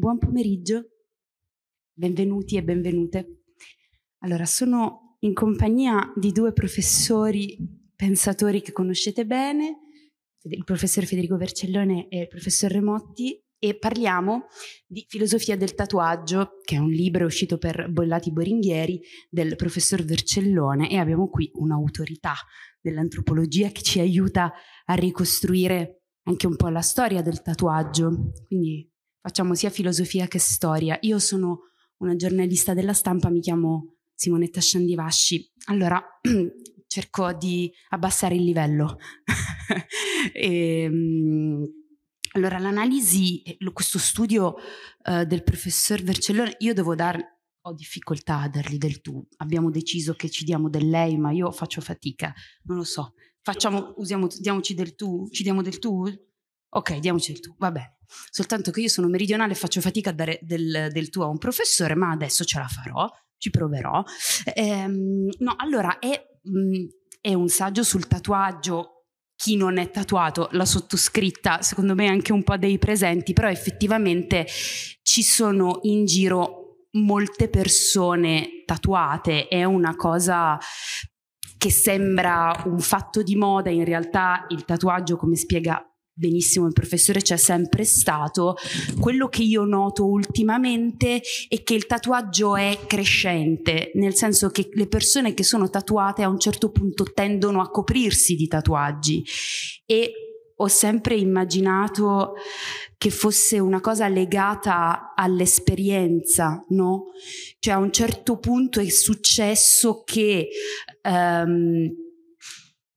buon pomeriggio, benvenuti e benvenute. Allora, sono in compagnia di due professori pensatori che conoscete bene, il professor Federico Vercellone e il professor Remotti, e parliamo di Filosofia del tatuaggio, che è un libro uscito per Bollati Boringhieri del professor Vercellone e abbiamo qui un'autorità dell'antropologia che ci aiuta a ricostruire anche un po' la storia del tatuaggio. Quindi facciamo sia filosofia che storia. Io sono una giornalista della stampa, mi chiamo Simonetta Sciandivasci. Allora, cerco di abbassare il livello. e, ehm, allora, l'analisi, eh, questo studio uh, del professor Vercellone, io devo dare, ho difficoltà a dargli del tu. Abbiamo deciso che ci diamo del lei, ma io faccio fatica, non lo so. Facciamo, usiamo, diamoci del tu? Ci diamo del tu? Ok, diamoci del tu, va bene. Soltanto che io sono meridionale e faccio fatica a dare del, del tu a un professore, ma adesso ce la farò, ci proverò. Ehm, no, allora, è, mh, mm, è un saggio sul tatuaggio chi non è tatuato, la sottoscritta, secondo me anche un po' dei presenti, però effettivamente ci sono in giro molte persone tatuate, è una cosa che sembra un fatto di moda, in realtà il tatuaggio, come spiega benissimo il professore c'è sempre stato, quello che io noto ultimamente è che il tatuaggio è crescente, nel senso che le persone che sono tatuate a un certo punto tendono a coprirsi di tatuaggi e ho sempre immaginato che fosse una cosa legata all'esperienza, no? Cioè a un certo punto è successo che um,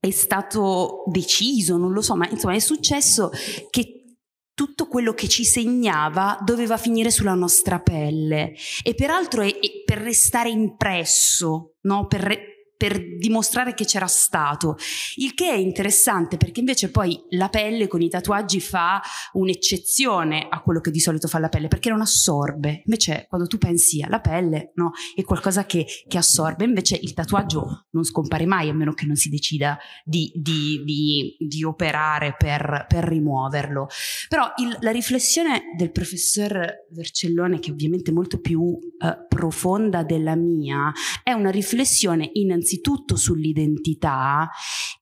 è stato deciso, non lo so, ma insomma è successo che tutto quello che ci segnava doveva finire sulla nostra pelle e peraltro è, è per restare impresso, no? per, per dimostrare che c'era stato. Il che è interessante perché invece poi la pelle con i tatuaggi fa un'eccezione a quello che di solito fa la pelle perché non assorbe. Invece quando tu pensi alla pelle, no, è qualcosa che, che assorbe. Invece il tatuaggio non scompare mai a meno che non si decida di, di, di, di operare per, per, rimuoverlo. Però il, la riflessione del professor Vercellone, che è ovviamente molto più eh, profonda della mia, è una riflessione innanzitutto innanzitutto sull'identità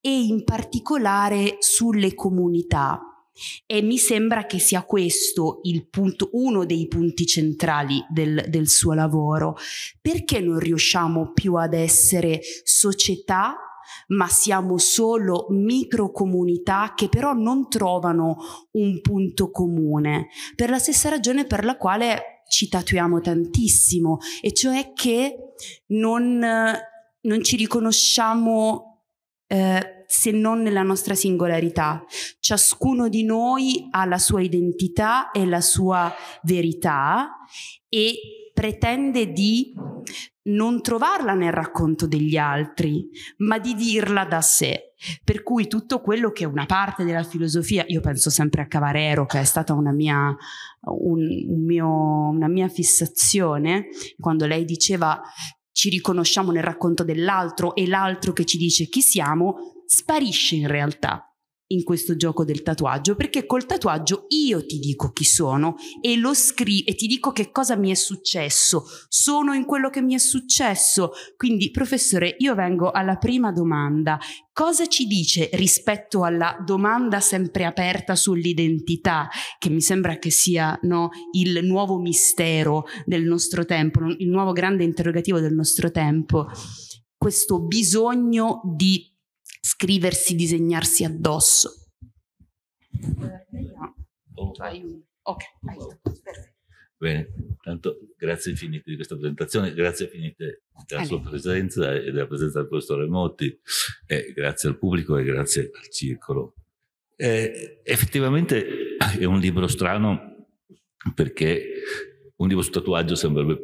e in particolare sulle comunità. E mi sembra che sia questo punto, uno dei punti centrali del, del suo lavoro. Perché non riusciamo più ad essere società ma siamo solo microcomunità che però non trovano un punto comune, per la stessa ragione per la quale ci tatuiamo tantissimo, e cioè che non non ci riconosciamo eh, se non nella nostra singolarità. Ciascuno di noi ha la sua identità e la sua verità e pretende di non trovarla nel racconto degli altri, ma di dirla da sé. Per cui tutto quello che è una parte della filosofia, io penso sempre a Cavarero, che è stata una mia, un, un mio, una mia fissazione, quando lei diceva ci riconosciamo nel racconto dell'altro e l'altro che ci dice chi siamo, sparisce in realtà in questo gioco del tatuaggio, perché col tatuaggio io ti dico chi sono e lo scrivo e ti dico che cosa mi è successo, sono in quello che mi è successo. Quindi, professore, io vengo alla prima domanda. Cosa ci dice rispetto alla domanda sempre aperta sull'identità, che mi sembra che sia no, il nuovo mistero del nostro tempo, il nuovo grande interrogativo del nostro tempo? Questo bisogno di scriversi, disegnarsi addosso. Ok, Bene, tanto grazie infinite di questa presentazione, grazie infinite della sua presenza e della presenza del professore Motti, e grazie al pubblico e grazie al circolo. Eh, effettivamente è un libro strano perché un libro su tatuaggio sembrerebbe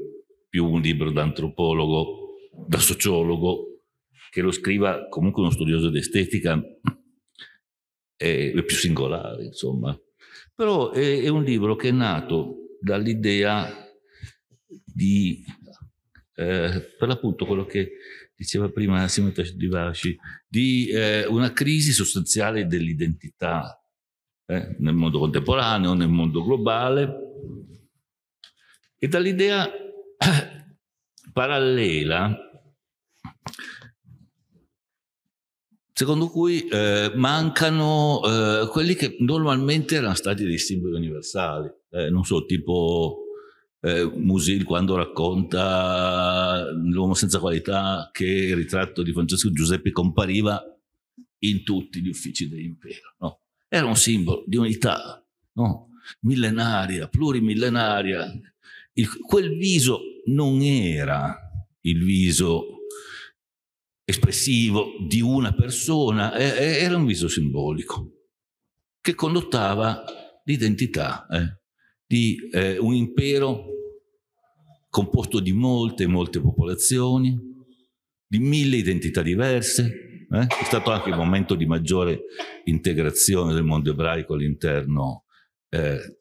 più un libro da antropologo, da sociologo, che lo scriva comunque uno studioso d'estetica è, è più singolare, insomma. Però è, è, un libro che è nato dall'idea di, eh, per l'appunto quello che diceva prima Simonetta Divasci, di eh, una crisi sostanziale dell'identità eh, nel mondo contemporaneo, nel mondo globale, e dall'idea parallela secondo cui eh, mancano eh, quelli che normalmente erano stati dei simboli universali, eh, non so, tipo eh, Musil quando racconta L'uomo senza qualità che il ritratto di Francesco Giuseppe compariva in tutti gli uffici dell'impero. No? Era un simbolo di unità no? millenaria, plurimillenaria. Il, quel viso non era il viso espressivo di una persona, era un viso simbolico che connottava l'identità eh, di eh, un impero composto di molte, molte popolazioni, di mille identità diverse. Eh? È stato anche il momento di maggiore integrazione del mondo ebraico all'interno, eh,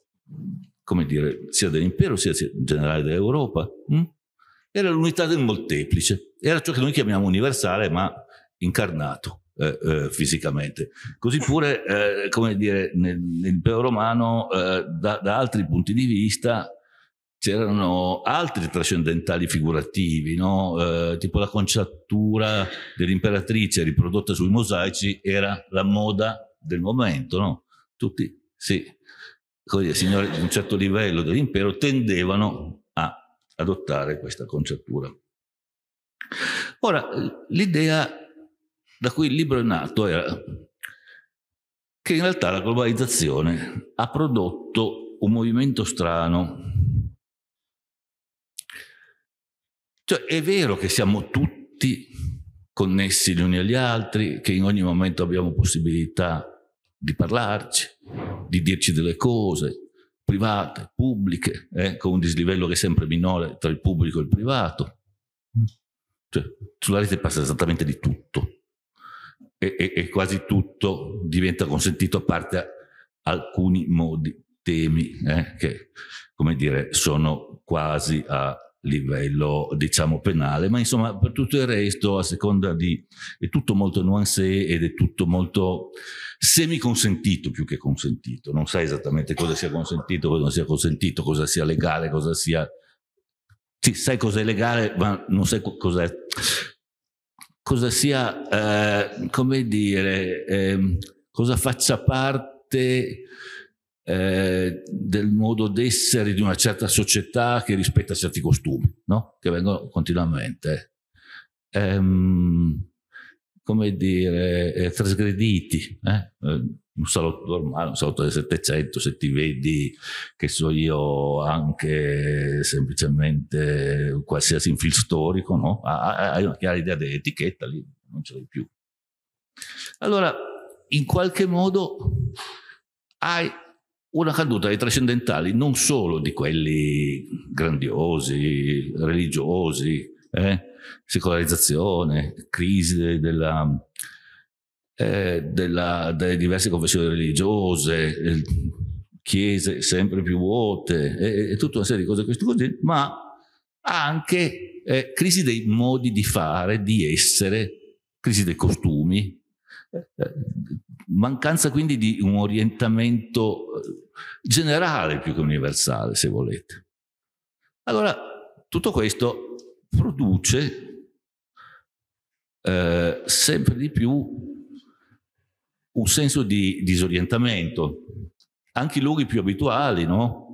come dire, sia dell'impero sia in generale dell'Europa. Hm? Era l'unità del molteplice, era ciò che noi chiamiamo universale, ma incarnato. Eh, eh, fisicamente. Così pure, eh, come dire, nel, nell'impero romano, eh, da, da, altri punti di vista, c'erano altri trascendentali figurativi, no? Eh, tipo la conciatura dell'imperatrice riprodotta sui mosaici era la moda del momento. No? Tutti, sì, come signori di un certo livello dell'impero tendevano adottare questa conciatura. Ora, l'idea da cui il libro è nato era che in realtà la globalizzazione ha prodotto un movimento strano. Cioè è vero che siamo tutti connessi gli uni agli altri, che in ogni momento abbiamo possibilità di parlarci, di dirci delle cose, private, pubbliche, eh, con un dislivello che è sempre minore tra il pubblico e il privato. Cioè, sulla rete passa esattamente di tutto. E, e, e quasi tutto diventa consentito a parte alcuni modi, temi eh, che, come dire, sono quasi a livello diciamo penale, ma insomma per tutto il resto a seconda di è tutto molto nuancé ed è tutto molto semi consentito più che consentito, non sai esattamente cosa sia consentito, cosa non sia consentito, cosa sia legale, cosa sia sì, sai cosa è legale, ma non sai cosa cosa sia eh, come dire eh, cosa faccia parte eh, del modo d'essere di una certa società che rispetta certi costumi, no? che vengono continuamente, ehm, come dire, eh, trasgrediti. Eh? eh? Un salotto normale, un salotto del Settecento, se ti vedi, che so io, anche semplicemente qualsiasi film storico, no? hai una chiara idea dell'etichetta, lì non ce l'hai più. Allora, in qualche modo hai una caduta dei trascendentali non solo di quelli grandiosi, religiosi, eh, secolarizzazione, crisi della, eh, della, delle diverse confessioni religiose, eh, chiese sempre più vuote e, e, tutta una serie di cose così, così ma anche eh, crisi dei modi di fare, di essere, crisi dei costumi, eh, mancanza quindi di un orientamento eh, generale più che universale, se volete. Allora, tutto questo produce eh, sempre di più un senso di disorientamento. Anche i luoghi più abituali, no?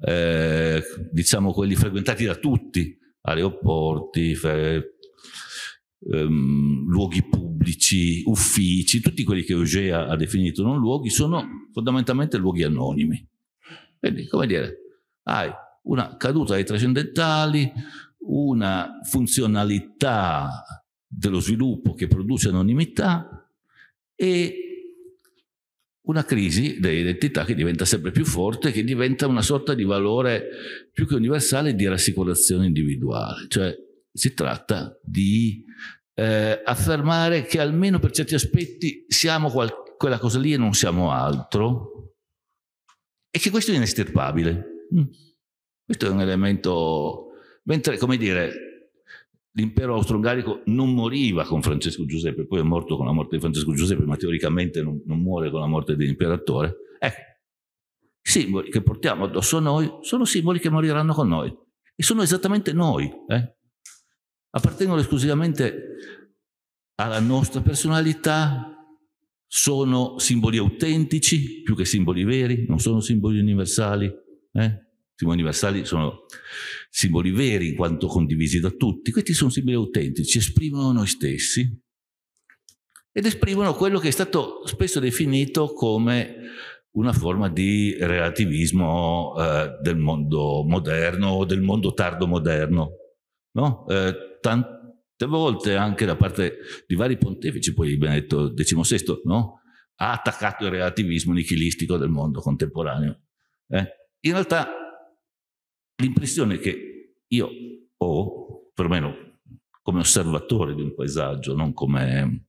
eh, diciamo quelli frequentati da tutti, aeroporti, fe, ehm, luoghi pubblici, uffici, tutti quelli che Eugea ha definito non luoghi, sono fondamentalmente luoghi anonimi. Quindi, come dire, hai una caduta dei trascendentali, una funzionalità dello sviluppo che produce anonimità e una crisi dell'identità che diventa sempre più forte, che diventa una sorta di valore più che universale di rassicurazione individuale. Cioè si tratta di eh, affermare che almeno per certi aspetti siamo qual- quella cosa lì e non siamo altro e che questo è inestirpabile. Mm. Questo è un elemento Mentre, come dire, l'impero austro-ungarico non moriva con Francesco Giuseppe, poi è morto con la morte di Francesco Giuseppe, ma teoricamente non, non muore con la morte dell'imperatore. Ecco, i simboli che portiamo addosso a noi sono simboli che moriranno con noi. E sono esattamente noi. Eh? Appartengono esclusivamente alla nostra personalità, sono simboli autentici più che simboli veri, non sono simboli universali. Eh? Simboli universali sono simboli veri in quanto condivisi da tutti. Questi sono simboli autentici, esprimono noi stessi ed esprimono quello che è stato spesso definito come una forma di relativismo eh, del mondo moderno o del mondo tardo moderno. No? Eh, tante volte anche da parte di vari pontefici, poi Benedetto XVI, no? ha attaccato il relativismo nichilistico del mondo contemporaneo. Eh? In realtà l'impressione che io ho, perlomeno come osservatore di un paesaggio, non come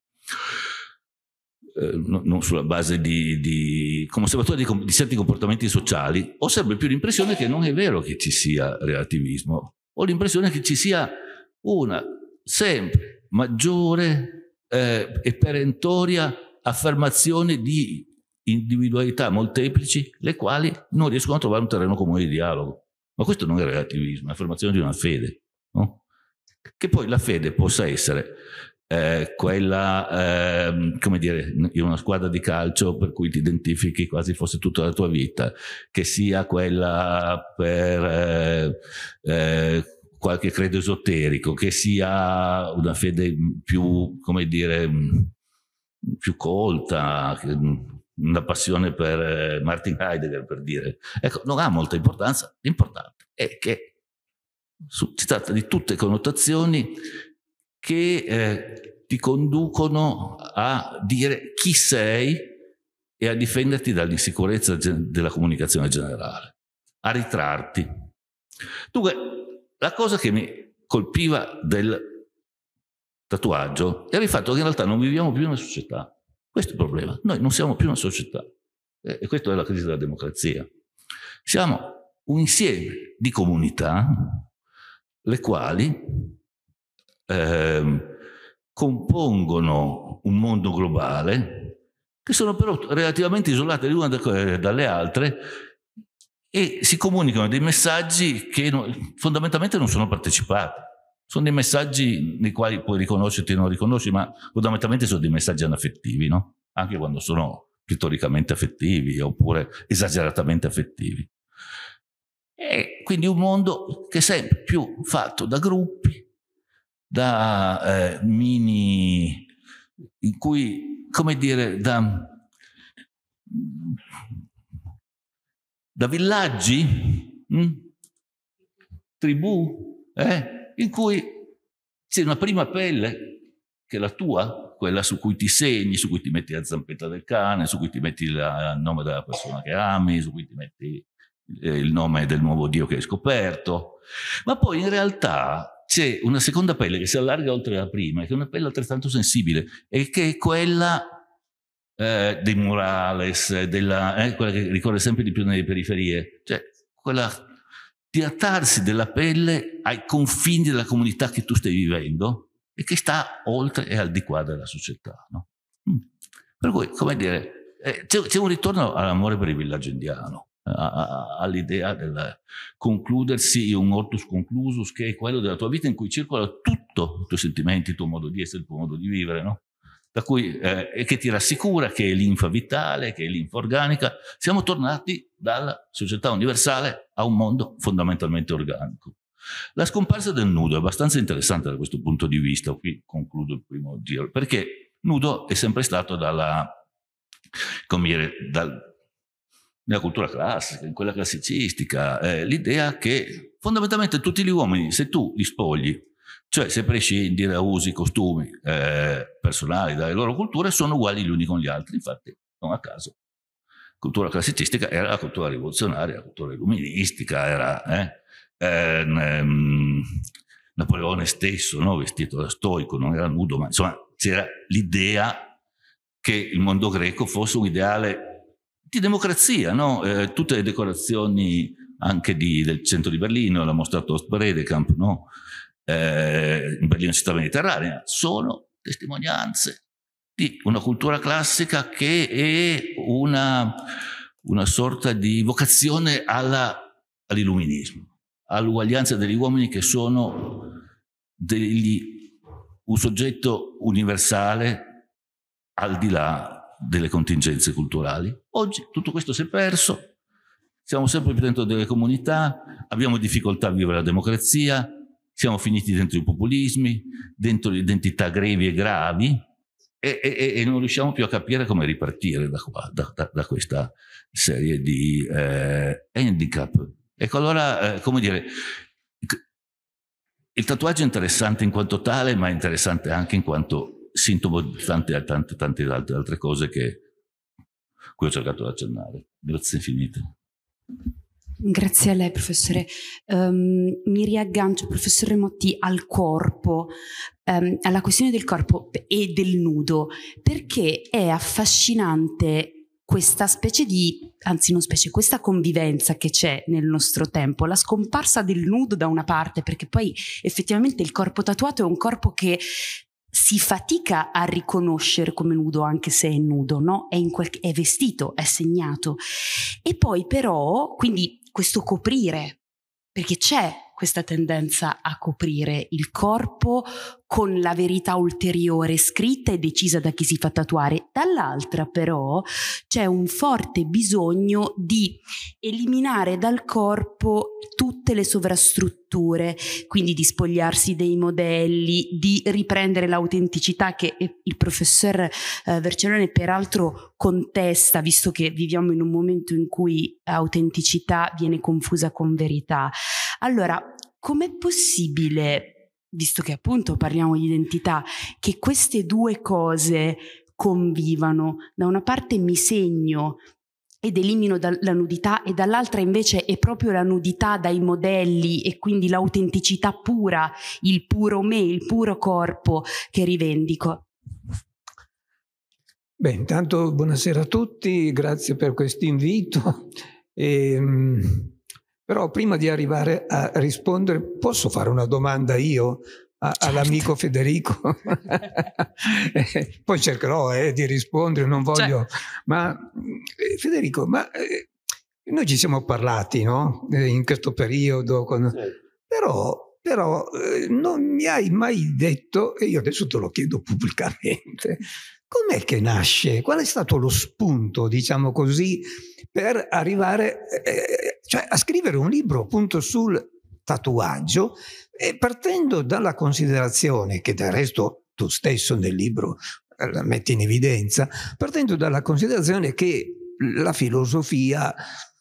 eh, non sulla base di, di come osservatore di, di, certi comportamenti sociali, ho sempre più l'impressione che non è vero che ci sia relativismo, ho l'impressione che ci sia una sempre maggiore eh, e perentoria affermazione di individualità molteplici, le quali non riescono a trovare un terreno comune di dialogo. Ma questo non è relativismo, è affermazione di una fede. No? Che poi la fede possa essere eh, quella, eh, come dire, in una squadra di calcio per cui ti identifichi quasi fosse tutta la tua vita, che sia quella per eh, eh qualche credo esoterico, che sia una fede più, come dire, più colta, una passione per eh, Martin Heidegger, per dire. Ecco, non ha molta importanza, l'importante è che si tratta di tutte connotazioni che eh, ti conducono a dire chi sei e a difenderti dall'insicurezza della comunicazione generale, a ritrarti. Dunque, la cosa che mi colpiva del tatuaggio era il fatto che in realtà non viviamo più in una società. Questo è il problema. Noi non siamo più una società. E questa è la crisi della democrazia. Siamo un insieme di comunità le quali eh, compongono un mondo globale, che sono però relativamente isolate le une dalle altre e si comunicano dei messaggi che fondamentalmente non sono partecipati. Sono dei messaggi nei quali puoi riconoscerti o non riconosci, ma fondamentalmente sono dei messaggi anaffettivi, no? anche quando sono pittoricamente affettivi oppure esageratamente affettivi. E quindi un mondo che è sempre più fatto da gruppi, da eh, mini, in cui, come dire, da, da villaggi, mh? Hm? tribù, eh? In cui c'è una prima pelle che è la tua, quella su cui ti segni, su cui ti metti la zampetta del cane, su cui ti metti il nome della persona che ami, su cui ti metti eh, il nome del nuovo Dio che hai scoperto. Ma poi in realtà c'è una seconda pelle che si allarga oltre la prima, che è una pelle altrettanto sensibile, e che è quella eh, dei Morales, della, eh, quella che ricorre sempre di più nelle periferie, cioè quella di attarsi della pelle ai confini della comunità che tu stai vivendo e che sta oltre e al di qua della società. No? Mm. Per cui, come dire, eh, c'è, un ritorno all'amore per il villaggio indiano all'idea del concludersi un ortus conclusus che è quello della tua vita in cui circola tutto, i tuoi sentimenti, il tuo modo di essere, il tuo modo di vivere, no? Cui, eh, che ti rassicura che è linfa vitale, che è linfa organica. Siamo tornati dalla società universale a un mondo fondamentalmente organico. La scomparsa del nudo è abbastanza interessante da questo punto di vista, qui concludo il primo giro, perché nudo è sempre stato dalla, come dire, dal, nella cultura classica, in quella classicistica, eh, l'idea che fondamentalmente tutti gli uomini, se tu li spogli, cioè se prescindi da usi, costumi eh, personali, dalle loro culture, sono uguali gli uni con gli altri. Infatti, non a caso, la cultura classicistica era la cultura rivoluzionaria, la cultura illuministica, era eh, ehm, Napoleone stesso, no? vestito da stoico, non era nudo, ma insomma c'era l'idea che il mondo greco fosse un ideale di democrazia, no? eh, tutte le decorazioni anche di, del centro di Berlino, l'ha mostrato Ostbredekamp, no? Eh, in Berlino città mediterranea, sono testimonianze di una cultura classica che è una, una sorta di vocazione alla, all'illuminismo, all'uguaglianza degli uomini che sono degli, un soggetto universale al di là delle contingenze culturali. Oggi tutto questo si è perso, siamo sempre più dentro delle comunità, abbiamo difficoltà a vivere la democrazia, siamo finiti dentro i populismi, dentro le identità grevi e gravi e, e, e non riusciamo più a capire come ripartire da, qua, da, da, da questa serie di eh, handicap. Ecco allora, eh, come dire, il tatuaggio è interessante in quanto tale, ma è interessante anche in quanto sintomo di tante, tante, tante altre cose che cui ho cercato di accennare. Grazie infinite. Grazie a lei, professore. Um, mi riaggancio, professore Motti, al corpo, um, alla questione del corpo e del nudo, perché è affascinante questa specie di, anzi non specie, questa convivenza che c'è nel nostro tempo, la scomparsa del nudo da una parte, perché poi effettivamente il corpo tatuato è un corpo che si fatica a riconoscere come nudo anche se è nudo, no? È, quel, è vestito, è segnato. E poi però, quindi questo coprire, perché c'è questa tendenza a coprire il corpo con la verità ulteriore scritta e decisa da chi si fa tatuare. Dall'altra però c'è un forte bisogno di eliminare dal corpo tutte le sovrastrutture, quindi di spogliarsi dei modelli, di riprendere l'autenticità che il professor eh, Vercellone peraltro contesta, visto che viviamo in un momento in cui autenticità viene confusa con verità. Allora, com'è possibile visto che appunto parliamo di identità, che queste due cose convivano. Da una parte mi segno ed elimino la nudità e dall'altra invece è proprio la nudità dai modelli e quindi l'autenticità pura, il puro me, il puro corpo che rivendico. Beh, intanto buonasera a tutti, grazie per questo invito. E, ehm, però prima di arrivare a rispondere, posso fare una domanda io a, certo. all'amico Federico? Poi cercherò eh, di rispondere, non voglio... Certo. Ma eh, Federico, ma eh, noi ci siamo parlati, no? Eh, in questo periodo, con... certo. però, però eh, non mi hai mai detto, e io adesso te lo chiedo pubblicamente, com'è che nasce? Qual è stato lo spunto, diciamo così, per arrivare eh, cioè, a scrivere un libro appunto sul tatuaggio, eh, partendo dalla considerazione che del resto tu stesso nel libro eh, la metti in evidenza, partendo dalla considerazione che la filosofia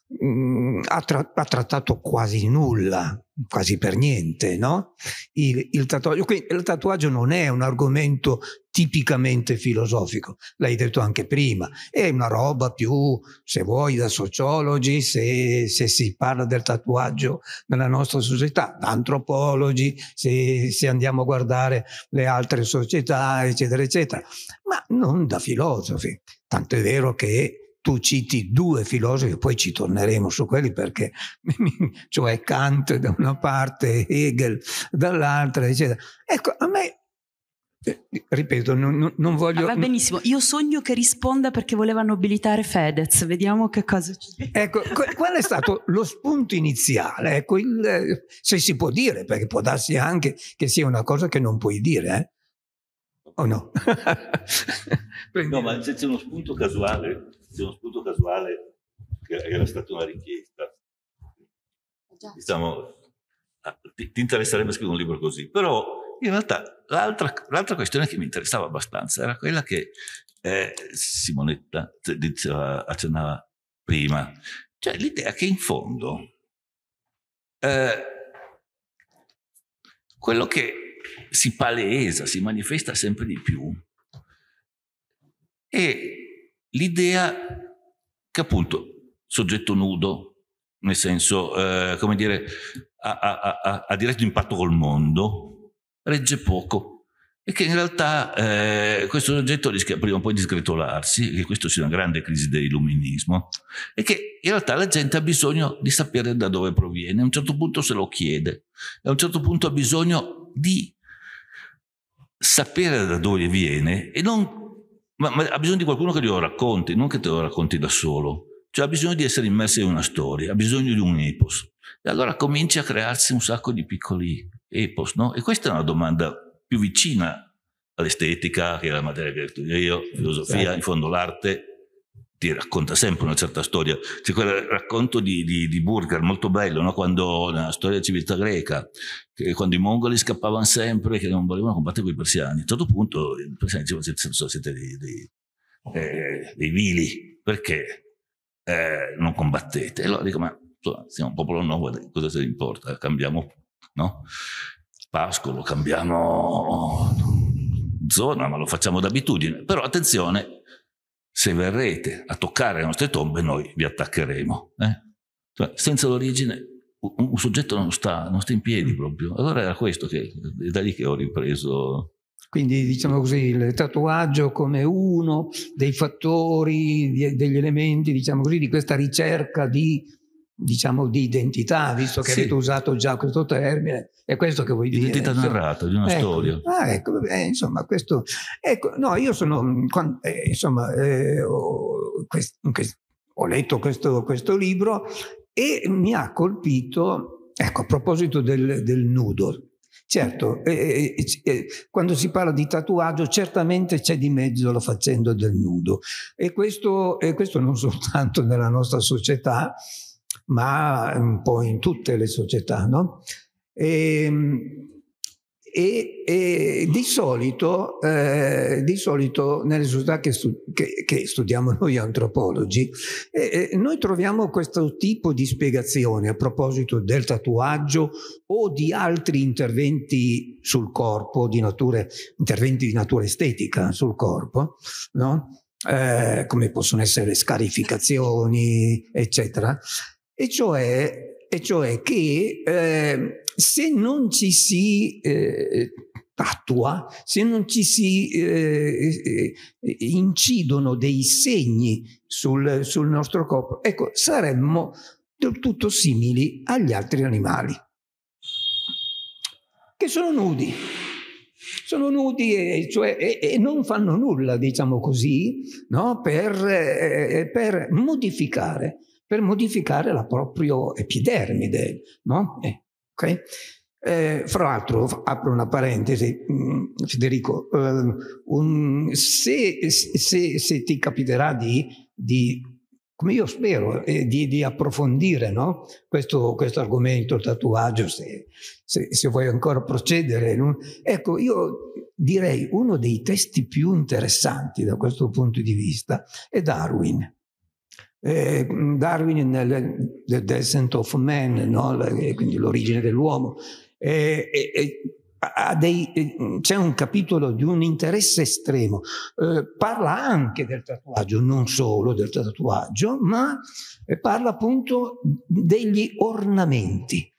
mh, mm, ha, tra- ha, trattato quasi nulla, quasi per niente, no? Il, il, tatuaggio. Quindi, il tatuaggio non è un argomento tipicamente filosofico, l'hai detto anche prima, è una roba più, se vuoi, da sociologi, se, se si parla del tatuaggio nella nostra società, da antropologi, se, se andiamo a guardare le altre società, eccetera, eccetera, ma non da filosofi. Tanto è vero che tu citi due filosofi, poi ci torneremo su quelli perché, cioè Kant da una parte, Hegel dall'altra, eccetera. Ecco, a me ripeto, non, non voglio. Ah, va benissimo, io sogno che risponda perché voleva nobilitare Fedez, vediamo che cosa ci Ecco, qual è stato lo spunto iniziale? Ecco, il, se si può dire, perché può darsi anche che sia una cosa che non puoi dire, eh? o no? no, ma c'è uno spunto casuale c'è uno spunto casuale che era stata una richiesta. Diciamo, ah, ti, ti interesserebbe scrivere un libro così, però in realtà l'altra, l'altra, questione che mi interessava abbastanza era quella che eh, Simonetta diceva, accennava prima, cioè l'idea che in fondo eh, quello che si palesa, si manifesta sempre di più è l'idea che appunto soggetto nudo, nel senso, eh, come dire, ha, diretto impatto col mondo, regge poco. E che in realtà eh, questo soggetto rischia prima o poi di sgretolarsi, che questo sia una grande crisi dell'illuminismo, e che in realtà la gente ha bisogno di sapere da dove proviene, a un certo punto se lo chiede, a un certo punto ha bisogno di sapere da dove viene e non ma, ma, ha bisogno di qualcuno che glielo racconti, non che te lo racconti da solo. cioè ha bisogno di essere immerso in una storia, ha bisogno di un epos. E allora comincia a crearsi un sacco di piccoli epos, no? E questa è una domanda più vicina all'estetica, che è la materia che studio io, filosofia, in fondo l'arte ti racconta sempre una certa storia. C'è quel racconto di, di, di Burger molto bello, no? quando nella storia della civiltà greca, che quando i mongoli scappavano sempre, che non volevano combattere con i persiani, a un certo punto i persiani dicevano siete dei, dei, eh, dei vili, perché eh, non combattete? E loro dicono, ma insomma, siamo un popolo nuovo, cosa se ne importa? Cambiamo, no? Pascolo, cambiamo zona, ma lo facciamo d'abitudine. Però attenzione, se verrete a toccare le nostre tombe noi vi attaccheremo. Eh? Cioè, senza l'origine un, un soggetto non sta, non sta, in piedi proprio. Allora era questo che, è da lì che ho ripreso. Quindi diciamo così, il tatuaggio come uno dei fattori, degli elementi, diciamo così, di questa ricerca di diciamo di identità, visto che sì. avete usato già questo termine, è questo che vuoi dire. Identità narrata, di una ecco. storia. Ah, ecco, eh, insomma, questo... Ecco, no, io sono... Eh, insomma, eh, ho, quest, ho, letto questo, questo, libro e mi ha colpito, ecco, a proposito del, del nudo. Certo, eh, eh, eh, quando si parla di tatuaggio certamente c'è di mezzo la faccenda del nudo e questo, e questo non soltanto nella nostra società, ma un po' in tutte le società, no? Ehm, e, e, e di, solito, eh, di, solito, nelle società che, stu che, che studiamo noi antropologi, eh, noi troviamo questo tipo di spiegazione a proposito del tatuaggio o di altri interventi sul corpo, di natura, interventi di natura estetica sul corpo, no? eh, come possono essere scarificazioni, eccetera e cioè, e cioè che eh, se non ci si eh, attua, se non ci si eh, eh, incidono dei segni sul, sul nostro corpo, ecco, saremmo del tutto simili agli altri animali, che sono nudi sono nudi e, cioè, e, e, non fanno nulla, diciamo così, no? per, eh, per, modificare per modificare la propria epidermide, no? Eh, okay? eh, fra l'altro, apro una parentesi, mm, Federico, eh, un, se, se, se, ti capiterà di, di come io spero, eh, di, di, approfondire no? questo, questo, argomento, il tatuaggio, se, se, se vuoi ancora procedere. Ecco, io direi uno dei testi più interessanti da questo punto di vista è Darwin. Eh, Darwin nel The Descent of Man, no? quindi l'origine dell'uomo, eh, dei, c'è un capitolo di un interesse estremo, eh, parla anche del tatuaggio, non solo del tatuaggio, ma parla appunto degli ornamenti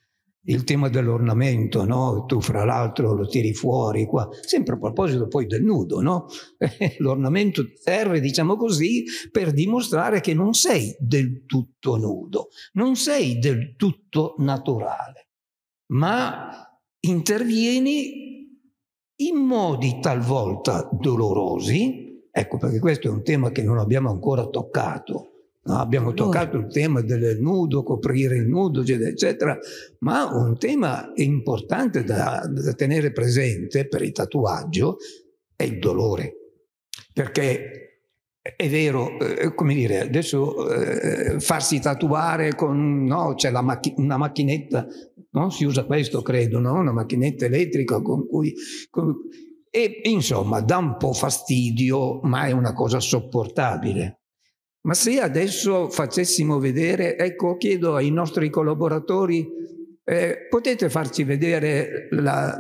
il tema dell'ornamento, no? tu fra l'altro lo tiri fuori qua, sempre a proposito poi del nudo, no? l'ornamento serve, diciamo così, per dimostrare che non sei del tutto nudo, non sei del tutto naturale, ma intervieni in modi talvolta dolorosi, ecco perché questo è un tema che non abbiamo ancora toccato, No, abbiamo toccato il tema del nudo, coprire il nudo, eccetera, eccetera, ma un tema importante da, da tenere presente per il tatuaggio è il dolore. Perché è vero, eh, come dire, adesso eh, farsi tatuare con, no, c'è macch una macchinetta, no? si usa questo credo, no? una macchinetta elettrica con cui... Con, e insomma dà un po' fastidio, ma è una cosa sopportabile. Ma se adesso facessimo vedere, ecco, chiedo ai nostri collaboratori, eh, potete farci vedere la,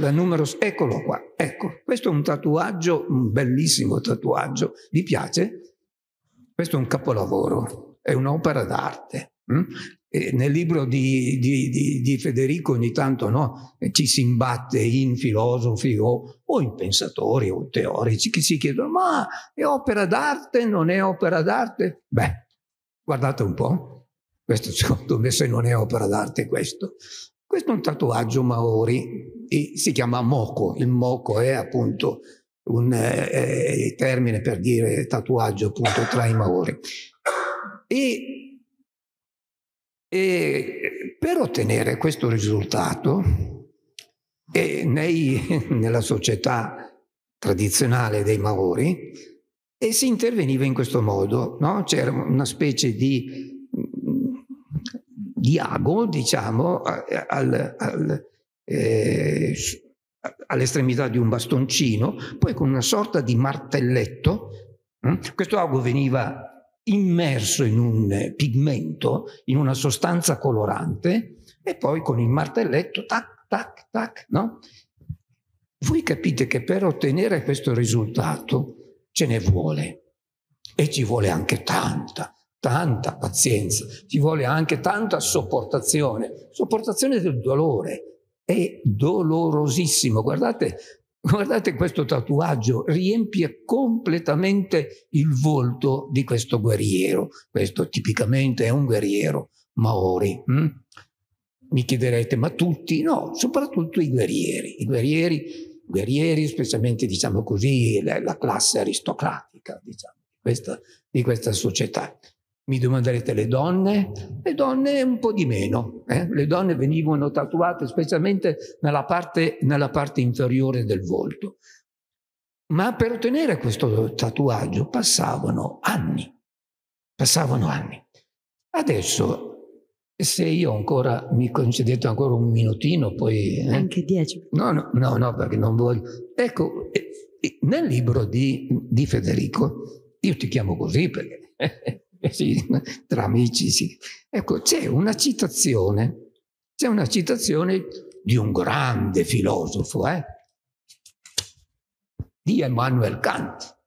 la numero, eccolo qua, ecco, questo è un tatuaggio, un bellissimo tatuaggio, vi piace? Questo è un capolavoro, è un'opera d'arte. Hm? Nel libro di, di, di, di, Federico ogni tanto no, ci si imbatte in filosofi o, o, in pensatori o teorici che si chiedono ma è opera d'arte, non è opera d'arte? Beh, guardate un po', questo secondo me se non è opera d'arte questo. Questo è un tatuaggio maori si chiama moco, il moco è appunto un eh, eh termine per dire tatuaggio appunto tra i maori. e, e per ottenere questo risultato, nei, nella società tradizionale dei Maori, e si interveniva in questo modo, no? c'era una specie di, di ago, diciamo, al, al, eh, all'estremità di un bastoncino, poi con una sorta di martelletto. Hm? Questo ago veniva immerso in un pigmento, in una sostanza colorante, e poi con il martelletto, tac, tac, tac, no? Voi capite che per ottenere questo risultato ce ne vuole e ci vuole anche tanta, tanta pazienza, ci vuole anche tanta sopportazione, sopportazione del dolore, è dolorosissimo. Guardate, guardate questo tatuaggio, riempie completamente il volto di questo guerriero. Questo tipicamente è un guerriero maori. Hm? Mi chiederete, ma tutti? No, soprattutto i guerrieri. I guerrieri, guerrieri specialmente, diciamo così, la, la classe aristocratica, diciamo, questa, di questa società. Mi domanderete le donne? Le donne un po' di meno. Eh? Le donne venivano tatuate specialmente nella parte, nella parte inferiore del volto. Ma per ottenere questo tatuaggio passavano anni. Passavano anni. Adesso, se io ancora mi concedete ancora un minutino, poi... Eh? Anche dieci. No, no, no, no, perché non voglio... Ecco, nel libro di, di Federico, io ti chiamo così perché... sì, tra amici sì. Ecco, c'è una citazione, c'è una citazione di un grande filosofo, eh? di Emmanuel Kant.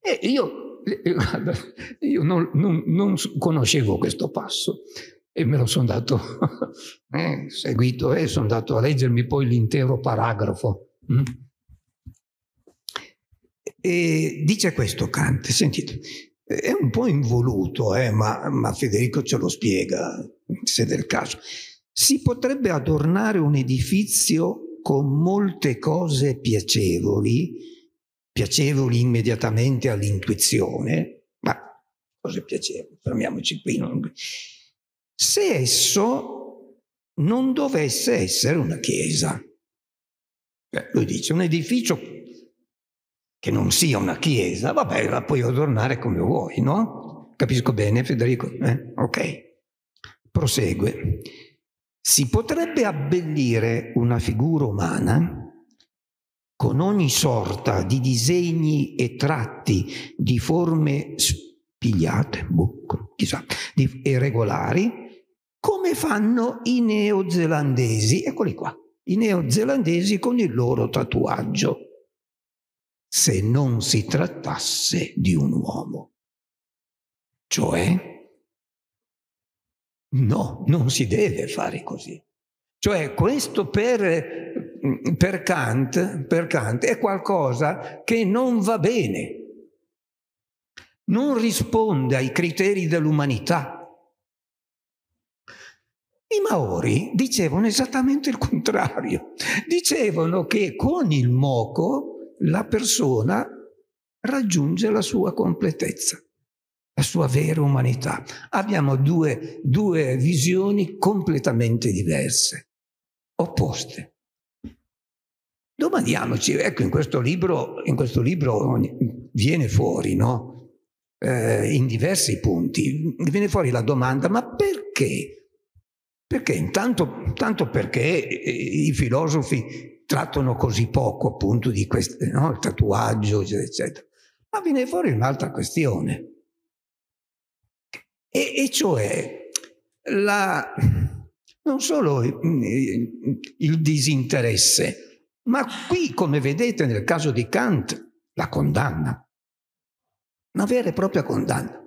E io, io non, non, non conoscevo questo passo e me lo sono dato eh, seguito e sono andato a leggermi poi l'intero paragrafo. Mm? E dice questo Kant, sentite, è un po' involuto, eh, ma, ma Federico ce lo spiega, se del caso. Si potrebbe adornare un edificio con molte cose piacevoli, piacevoli immediatamente all'intuizione, ma cose piacevoli, fermiamoci qui. Non... Se esso non dovesse essere una chiesa. Eh, lui dice un edificio che non sia una chiesa, vabbè, la puoi adornare come vuoi, no? Capisco bene, Federico? Eh? Ok. Prosegue. Si potrebbe abbellire una figura umana con ogni sorta di disegni e tratti di forme spigliate, buco, chissà, di, irregolari, come fanno i neozelandesi, eccoli qua, i neozelandesi con il loro tatuaggio se non si trattasse di un uomo. Cioè, no, non si deve fare così. Cioè, questo per, per, Kant, per Kant è qualcosa che non va bene, non risponde ai criteri dell'umanità. I Maori dicevano esattamente il contrario, dicevano che con il moco la persona raggiunge la sua completezza, la sua vera umanità. Abbiamo due, due visioni completamente diverse, opposte. Domandiamoci, ecco in questo libro, in questo libro viene fuori, no? Eh, in diversi punti, viene fuori la domanda, ma perché? Perché intanto, intanto perché i filosofi trattano così poco appunto di questo, no? il tatuaggio, eccetera, eccetera. Ma viene fuori un'altra questione, e, e cioè la, non solo il, disinteresse, ma qui, come vedete nel caso di Kant, la condanna, una vera e propria condanna.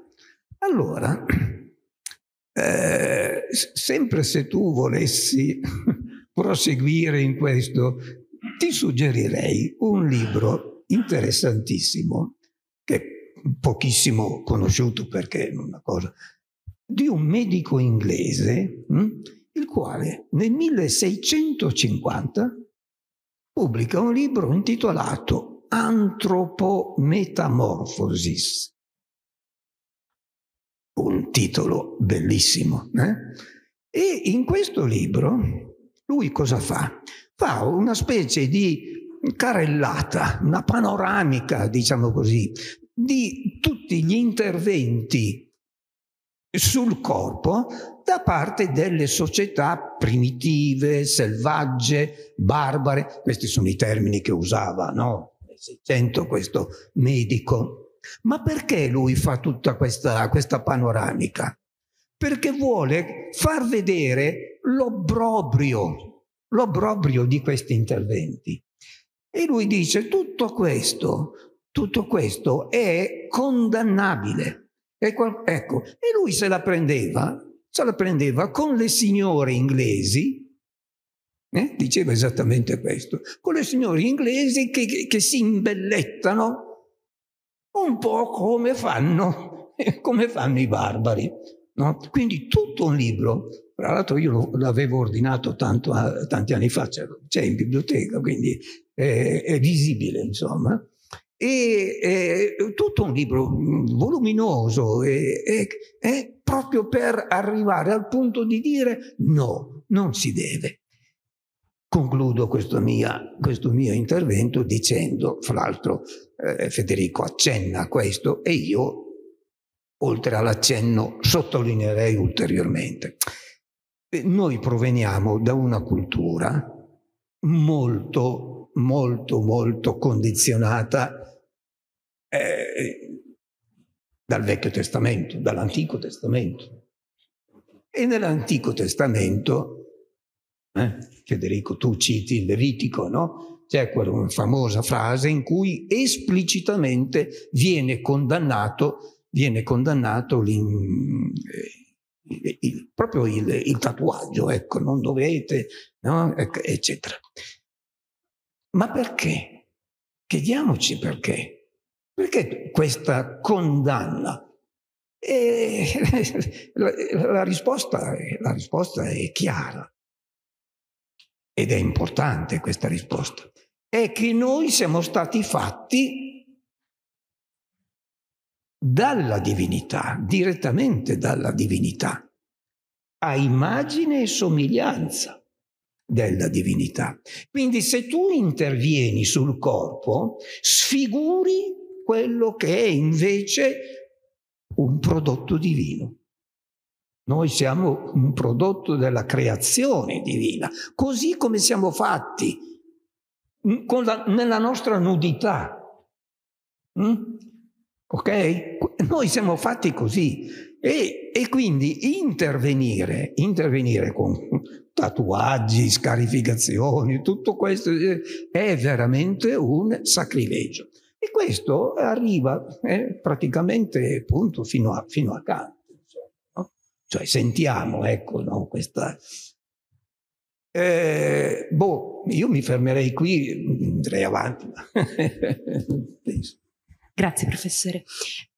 Allora, eh, sempre se tu volessi proseguire in questo, ti suggerirei un libro interessantissimo, che è pochissimo conosciuto perché è una cosa, di un medico inglese, hm, il quale nel 1650 pubblica un libro intitolato Antropometamorphosis. un titolo bellissimo. Eh? E in questo libro lui cosa fa? Fa una specie di carrellata, una panoramica, diciamo così, di tutti gli interventi sul corpo da parte delle società primitive, selvagge, barbare. Questi sono i termini che usava, no? Seicento questo medico. Ma perché lui fa tutta questa, questa panoramica? Perché vuole far vedere l'obbrobrio, l'obbrobrio di questi interventi. E lui dice tutto questo, tutto questo è condannabile. Ecco, ecco, e lui se la prendeva, se la prendeva con le signore inglesi, eh? diceva esattamente questo, con le signore inglesi che, che, che si imbellettano un po' come fanno, come fanno i barbari. No? Quindi tutto un libro, tra l'altro io l'avevo ordinato tanto, tanti anni fa, c'è in biblioteca, quindi è, è visibile, insomma. E è tutto un libro voluminoso, è, è proprio per arrivare al punto di dire no, non si deve. Concludo questo, mia, questo mio intervento dicendo, fra l'altro eh, Federico accenna a questo e io, oltre all'accenno, sottolineerei ulteriormente. Noi proveniamo da una cultura molto, molto, molto condizionata eh, dal Vecchio Testamento, dall'Antico Testamento. E nell'Antico Testamento, eh, Federico, tu citi il Levitico, no? C'è quella famosa frase in cui esplicitamente viene condannato, viene condannato il, il, proprio il, il, tatuaggio, ecco, non dovete, no? eccetera. Ma perché? Chiediamoci perché. Perché questa condanna? E la, la, risposta, la risposta è chiara ed è importante questa risposta. È che noi siamo stati fatti dalla divinità, direttamente dalla divinità, a immagine e somiglianza della divinità. Quindi se tu intervieni sul corpo, sfiguri quello che è invece un prodotto divino. Noi siamo un prodotto della creazione divina, così come siamo fatti, mm, la, nella nostra nudità. Mm? Ok? Noi siamo fatti così e, e quindi intervenire, intervenire con tatuaggi, scarificazioni, tutto questo eh, è veramente un sacrilegio. E questo arriva eh, praticamente appunto fino a, fino a Kant. No? Cioè sentiamo, ecco, no, questa... Eh, boh, io mi fermerei qui, andrei avanti. Grazie professore.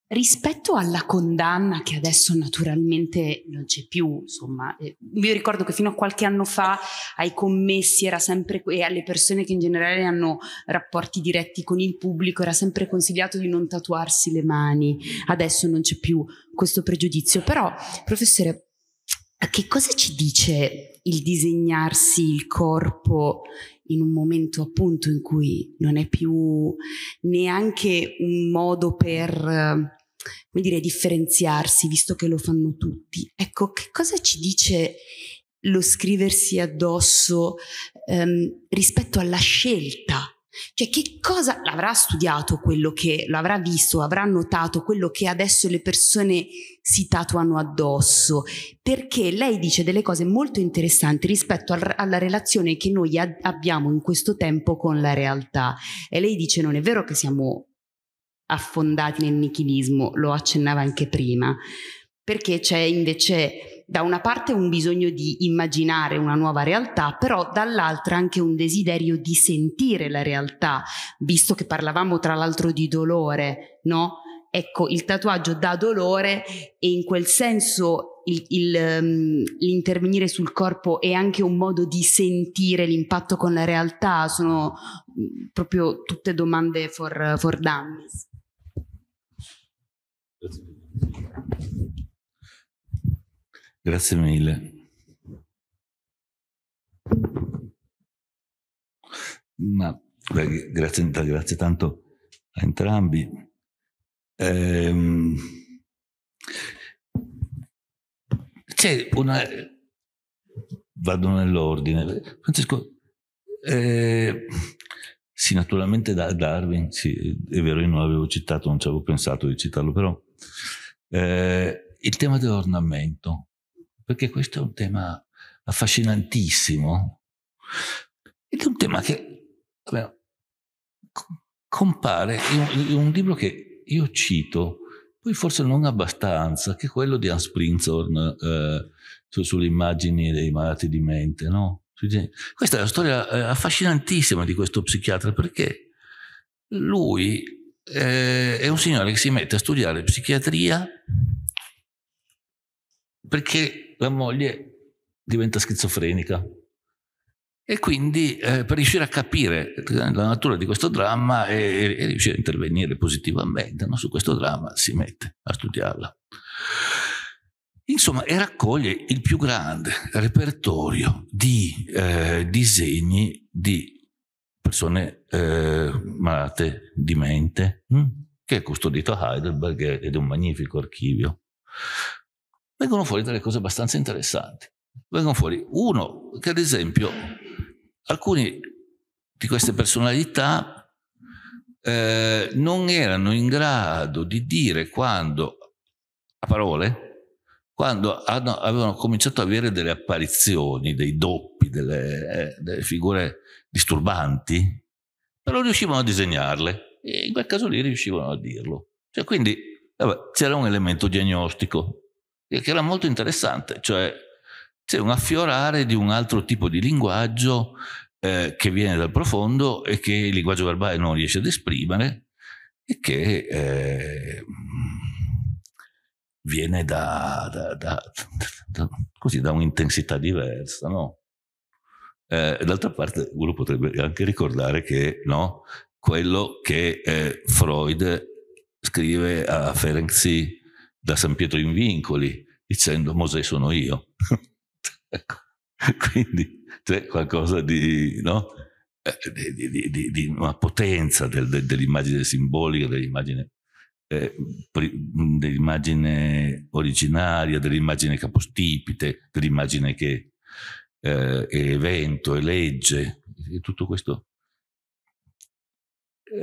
Rispetto alla condanna che adesso naturalmente non c'è più, insomma, eh, io ricordo che fino a qualche anno fa ai commessi era sempre e alle persone che in generale hanno rapporti diretti con il pubblico era sempre consigliato di non tatuarsi le mani. Adesso non c'è più questo pregiudizio, però professore che cosa ci dice il disegnarsi il corpo in un momento appunto in cui non è più neanche un modo per come dire, differenziarsi, visto che lo fanno tutti. Ecco, che cosa ci dice lo scriversi addosso ehm, rispetto alla scelta? Cioè, che cosa l'avrà studiato quello che l'avrà visto, avrà notato quello che adesso le persone si tatuano addosso? Perché lei dice delle cose molto interessanti rispetto al, alla relazione che noi a, abbiamo in questo tempo con la realtà. E lei dice: Non è vero che siamo affondati nel nichilismo, lo accennava anche prima, perché c'è invece da una parte un bisogno di immaginare una nuova realtà, però dall'altra anche un desiderio di sentire la realtà, visto che parlavamo tra l'altro di dolore, no? Ecco, il tatuaggio dà dolore e in quel senso il, il, um, l'intervenire sul corpo è anche un modo di sentire l'impatto con la realtà, sono mm, proprio tutte domande for, for dummies. Grazie mille. Ma grazie, grazie, tanto a entrambi. Ehm, c'è una... Vado nell'ordine. Francesco, eh, sì, naturalmente da Darwin, sì, è vero, io non l'avevo citato, non ci avevo pensato di citarlo, però eh, il tema dell'ornamento, perché questo è un tema affascinantissimo ed è un tema che vabbè, compare in, un libro che io cito, poi forse non abbastanza, che è quello di Hans Prinzhorn eh, su, sulle immagini dei malati di mente, no? Questa è la storia eh, affascinantissima di questo psichiatra perché lui eh, è un signore che si mette a studiare psichiatria perché la moglie diventa schizofrenica. E quindi eh, per riuscire a capire la natura di questo dramma e, e riuscire a intervenire positivamente no? su questo dramma si mette a studiarla. Insomma, e raccoglie il più grande repertorio di eh, disegni di persone eh, malate di mente, hm? che è custodito a Heidelberg ed è un magnifico archivio. Vengono fuori delle cose abbastanza interessanti. Vengono fuori uno che ad esempio alcuni di queste personalità eh, non erano in grado di dire quando, a parole, quando hanno, avevano cominciato ad avere delle apparizioni, dei doppi, delle, eh, delle figure disturbanti, però riuscivano a disegnarle e in quel caso lì riuscivano a dirlo. Cioè, quindi vabbè, c'era un elemento diagnostico che era molto interessante, cioè c'è un affiorare di un altro tipo di linguaggio eh, che viene dal profondo e che il linguaggio verbale non riesce ad esprimere e che eh, viene da, da, da, così, da un'intensità diversa. No? Eh, d'altra parte uno potrebbe anche ricordare che no, quello che eh, Freud scrive a Ferenczi da San Pietro in Vincoli dicendo Mosè sono io. ecco. Quindi c'è qualcosa di, no? Eh, di, di, di, una potenza del, del, dell'immagine simbolica, dell'immagine eh, dell'immagine originaria, dell'immagine capostipite, dell'immagine che eh, è evento, è legge, e tutto questo.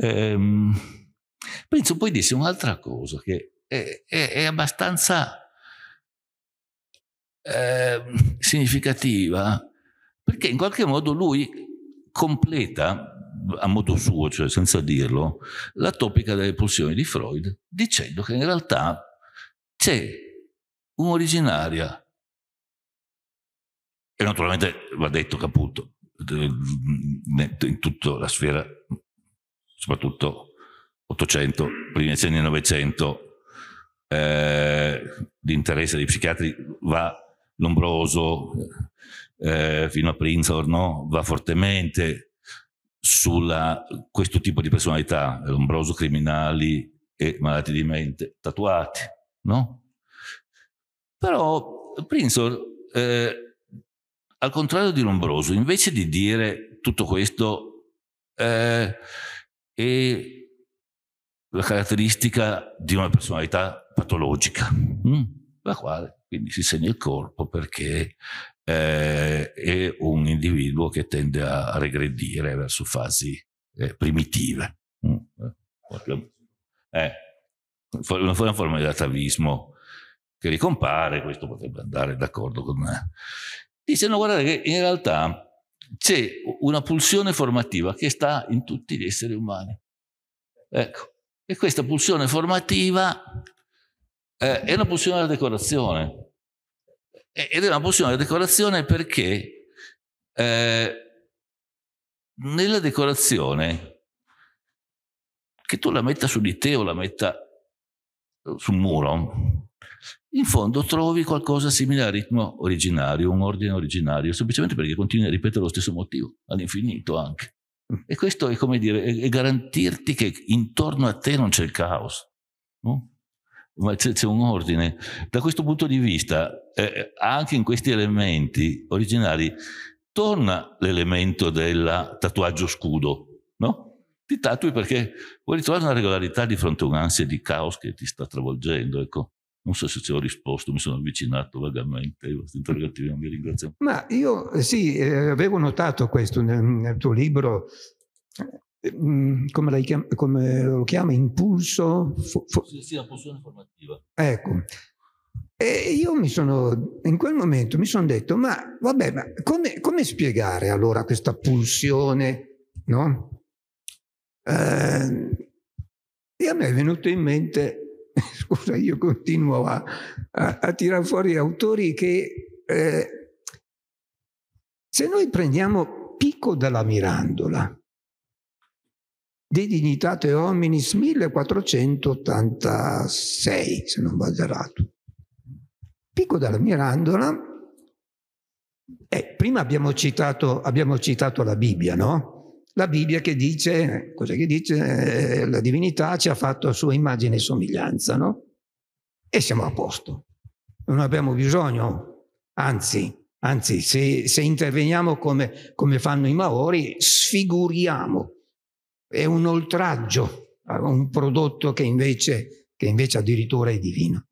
Ehm, penso poi disse un'altra cosa che è, è, è abbastanza eh, significativa, perché in qualche modo lui completa a modo suo, cioè senza dirlo, la topica delle pulsioni di Freud, dicendo che in realtà c'è un'originaria, e naturalmente va detto che appunto in tutta la sfera, soprattutto 800, primi decenni 900, eh, di interesse dei psichiatri va Lombroso, eh, fino a Prinzhorn, no? va fortemente su questo tipo di personalità, Lombroso, criminali e malati di mente, tatuati, no? Però Prinzhorn, eh, al contrario di Lombroso, invece di dire tutto questo, eh, è la caratteristica di una personalità patologica, mh? la quale quindi si segna il corpo perché eh, è un individuo che tende a regredire verso fasi eh, primitive. Mm. Eh, una, una forma di atavismo che ricompare, questo potrebbe andare d'accordo con me. Dice, no, guardate che in realtà c'è una pulsione formativa che sta in tutti gli esseri umani. Ecco, e questa pulsione formativa eh, è una pulsione della decorazione. Ed è una pulsione della decorazione perché eh, nella decorazione, che tu la metta su di te o la metta sul muro, in fondo trovi qualcosa simile al ritmo originario, un ordine originario, semplicemente perché continui a ripetere lo stesso motivo, all'infinito anche. E questo è come dire, è, garantirti che intorno a te non c'è il caos. No? Ma c'è, c'è, un ordine. Da questo punto di vista, eh, anche in questi elementi originali, torna l'elemento del tatuaggio scudo, no? Ti tatui perché vuoi ritrovare una regolarità di fronte a un'ansia di caos che ti sta travolgendo, ecco. Non so se ci ho risposto, mi sono avvicinato vagamente a questi interrogativi, non vi ringrazio. Ma io sì, eh, avevo notato questo nel, nel tuo libro, eh, mm, come, chiama, come, lo chiama, impulso? Fo, fo... Sì, sì, la pulsione formativa. Ecco. E io mi sono, in quel momento mi sono detto, ma vabbè, ma come, come spiegare allora questa pulsione, no? Eh, e a me è venuto in mente scusa, io continuo a, a, a tirare fuori autori che eh, se noi prendiamo Pico della Mirandola, De Dignitate Hominis 1486, se non vado errato. Pico della Mirandola, eh, prima abbiamo citato, abbiamo citato la Bibbia, no? la Bibbia che dice, cosa che dice? La divinità ci ha fatto a sua immagine e somiglianza, no? E siamo a posto. Non abbiamo bisogno, anzi, anzi se, se interveniamo come, come fanno i Maori, sfiguriamo. È un oltraggio a un prodotto che invece, che invece addirittura è divino.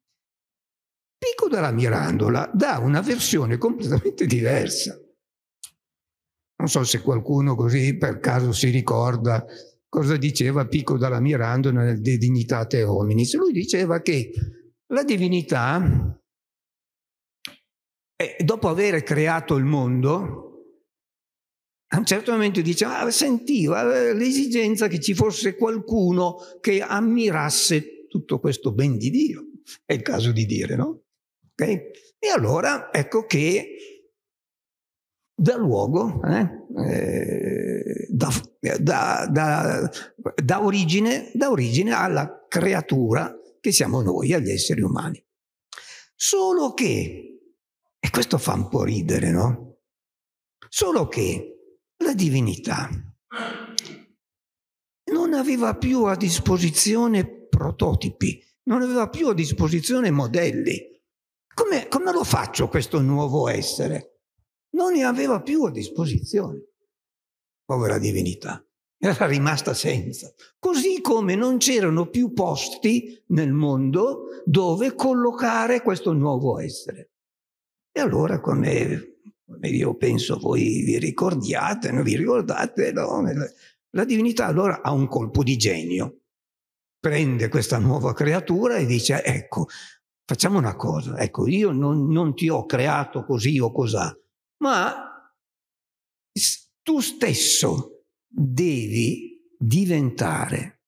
Pico della Mirandola dà una versione completamente diversa. Non so se qualcuno così per caso si ricorda cosa diceva Pico dalla Mirandola nel De Dignitate Hominis. Lui diceva che la divinità, eh, dopo aver creato il mondo, a un certo momento diceva, ah, sentiva l'esigenza che ci fosse qualcuno che ammirasse tutto questo ben di Dio. È il caso di dire, no? Okay? E allora ecco che dà luogo, eh, eh, da, da, da, da, origine, da origine alla creatura che siamo noi, agli esseri umani. Solo che, e questo fa un po' ridere, no? Solo che la divinità non aveva più a disposizione prototipi, non aveva più a disposizione modelli. Come, come lo faccio questo nuovo essere? non ne aveva più a disposizione. Povera divinità, era rimasta senza. Così come non c'erano più posti nel mondo dove collocare questo nuovo essere. E allora, come, io penso voi vi ricordiate, non vi ricordate, no? la divinità allora ha un colpo di genio. Prende questa nuova creatura e dice, ecco, facciamo una cosa, ecco, io non, non ti ho creato così o così, ma tu stesso devi diventare,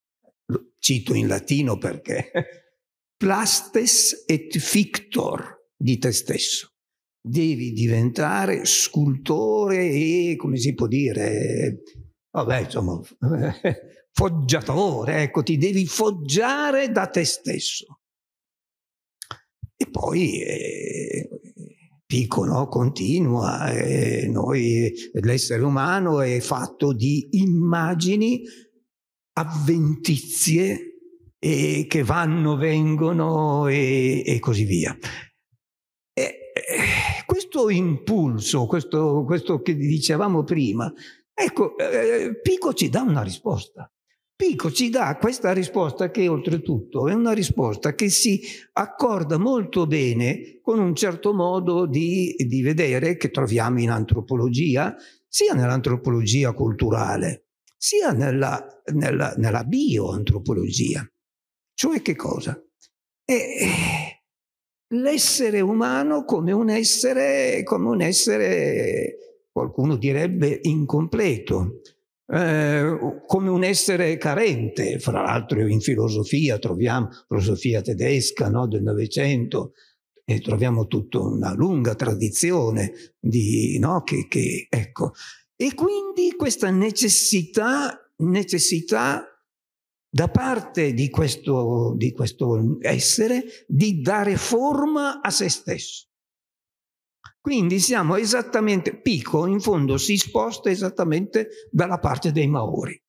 lo cito in latino perché, plastes et fictor di te stesso. Devi diventare scultore e, come si può dire, vabbè, insomma, foggiatore, ecco, ti devi foggiare da te stesso. E poi eh, Pico no? continua, e noi, l'essere umano è fatto di immagini avventizie e che vanno, vengono e, e così via. E, questo impulso, questo, questo, che dicevamo prima, ecco, eh, Pico ci dà una risposta. Pico ci dà questa risposta che oltretutto è una risposta che si accorda molto bene con un certo modo di, di vedere che troviamo in antropologia, sia nell'antropologia culturale, sia nella, nella, nella bioantropologia. Cioè che cosa? È l'essere umano come un essere, come un essere, qualcuno direbbe, incompleto eh, come un essere carente, fra l'altro in filosofia troviamo filosofia tedesca no, del Novecento e troviamo tutta una lunga tradizione di, no, che, che, ecco. E quindi questa necessità, necessità da parte di questo, di questo essere di dare forma a se stesso. Quindi siamo esattamente, Pico in fondo si sposta esattamente dalla parte dei Maori.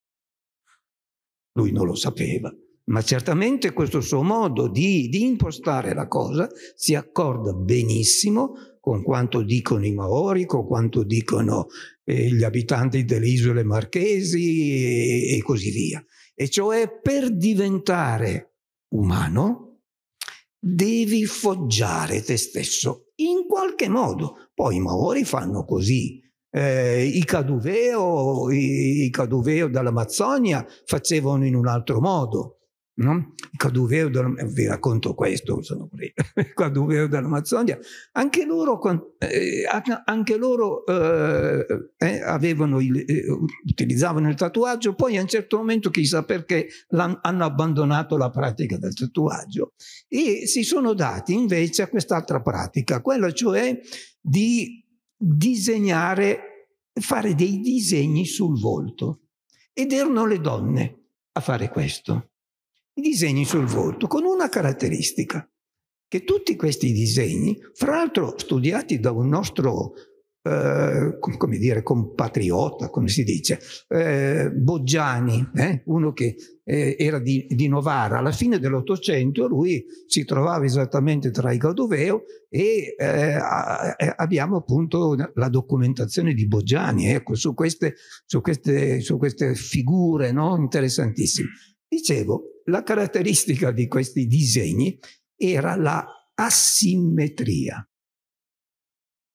Lui non lo sapeva, ma certamente questo suo modo di, di impostare la cosa si accorda benissimo con quanto dicono i Maori, con quanto dicono eh, gli abitanti delle isole marchesi e, e così via. E cioè per diventare umano devi foggiare te stesso in qualche modo. Poi i Maori fanno così, eh, i Caduveo, i, i Caduveo dall'Amazzonia facevano in un altro modo. No? Caduveo, vi racconto questo, sono il Caduveo dell'Amazzonia, anche loro, eh, anche loro eh, eh, il, eh, utilizzavano il tatuaggio, poi a un certo momento chissà perché hanno abbandonato la pratica del tatuaggio e si sono dati invece a quest'altra pratica, quella cioè di disegnare, fare dei disegni sul volto. Ed erano le donne a fare questo. I disegni sul volto, con una caratteristica, che tutti questi disegni, fra l'altro studiati da un nostro eh, come dire, compatriota, come si dice, eh, Boggiani, eh, uno che eh, era di, di, Novara. Alla fine dell'Ottocento lui si trovava esattamente tra i Gaudoveo e eh, abbiamo appunto la documentazione di Boggiani ecco, su, queste, su, queste, su queste figure no? interessantissime. Dicevo, la caratteristica di questi disegni era la asimmetria.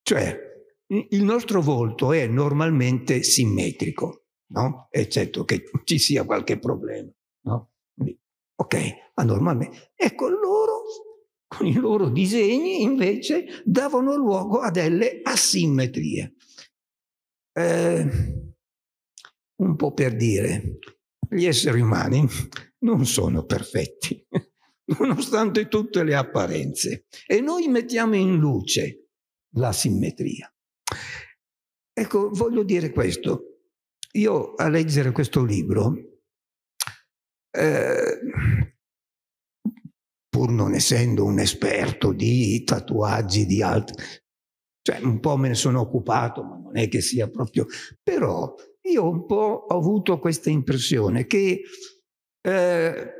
Cioè, il nostro volto è normalmente simmetrico, no? eccetto che ci sia qualche problema. No? Ok, ma normalmente. Ecco, loro con i loro disegni invece davano luogo a delle asimmetrie. Eh, un po' per dire, gli esseri umani non sono perfetti, nonostante tutte le apparenze, e noi mettiamo in luce la simmetria. Ecco, voglio dire questo. Io a leggere questo libro, eh, pur non essendo un esperto di tatuaggi, di altri, cioè un po' me ne sono occupato, ma non è che sia proprio... Però io un po' ho avuto questa impressione che eh,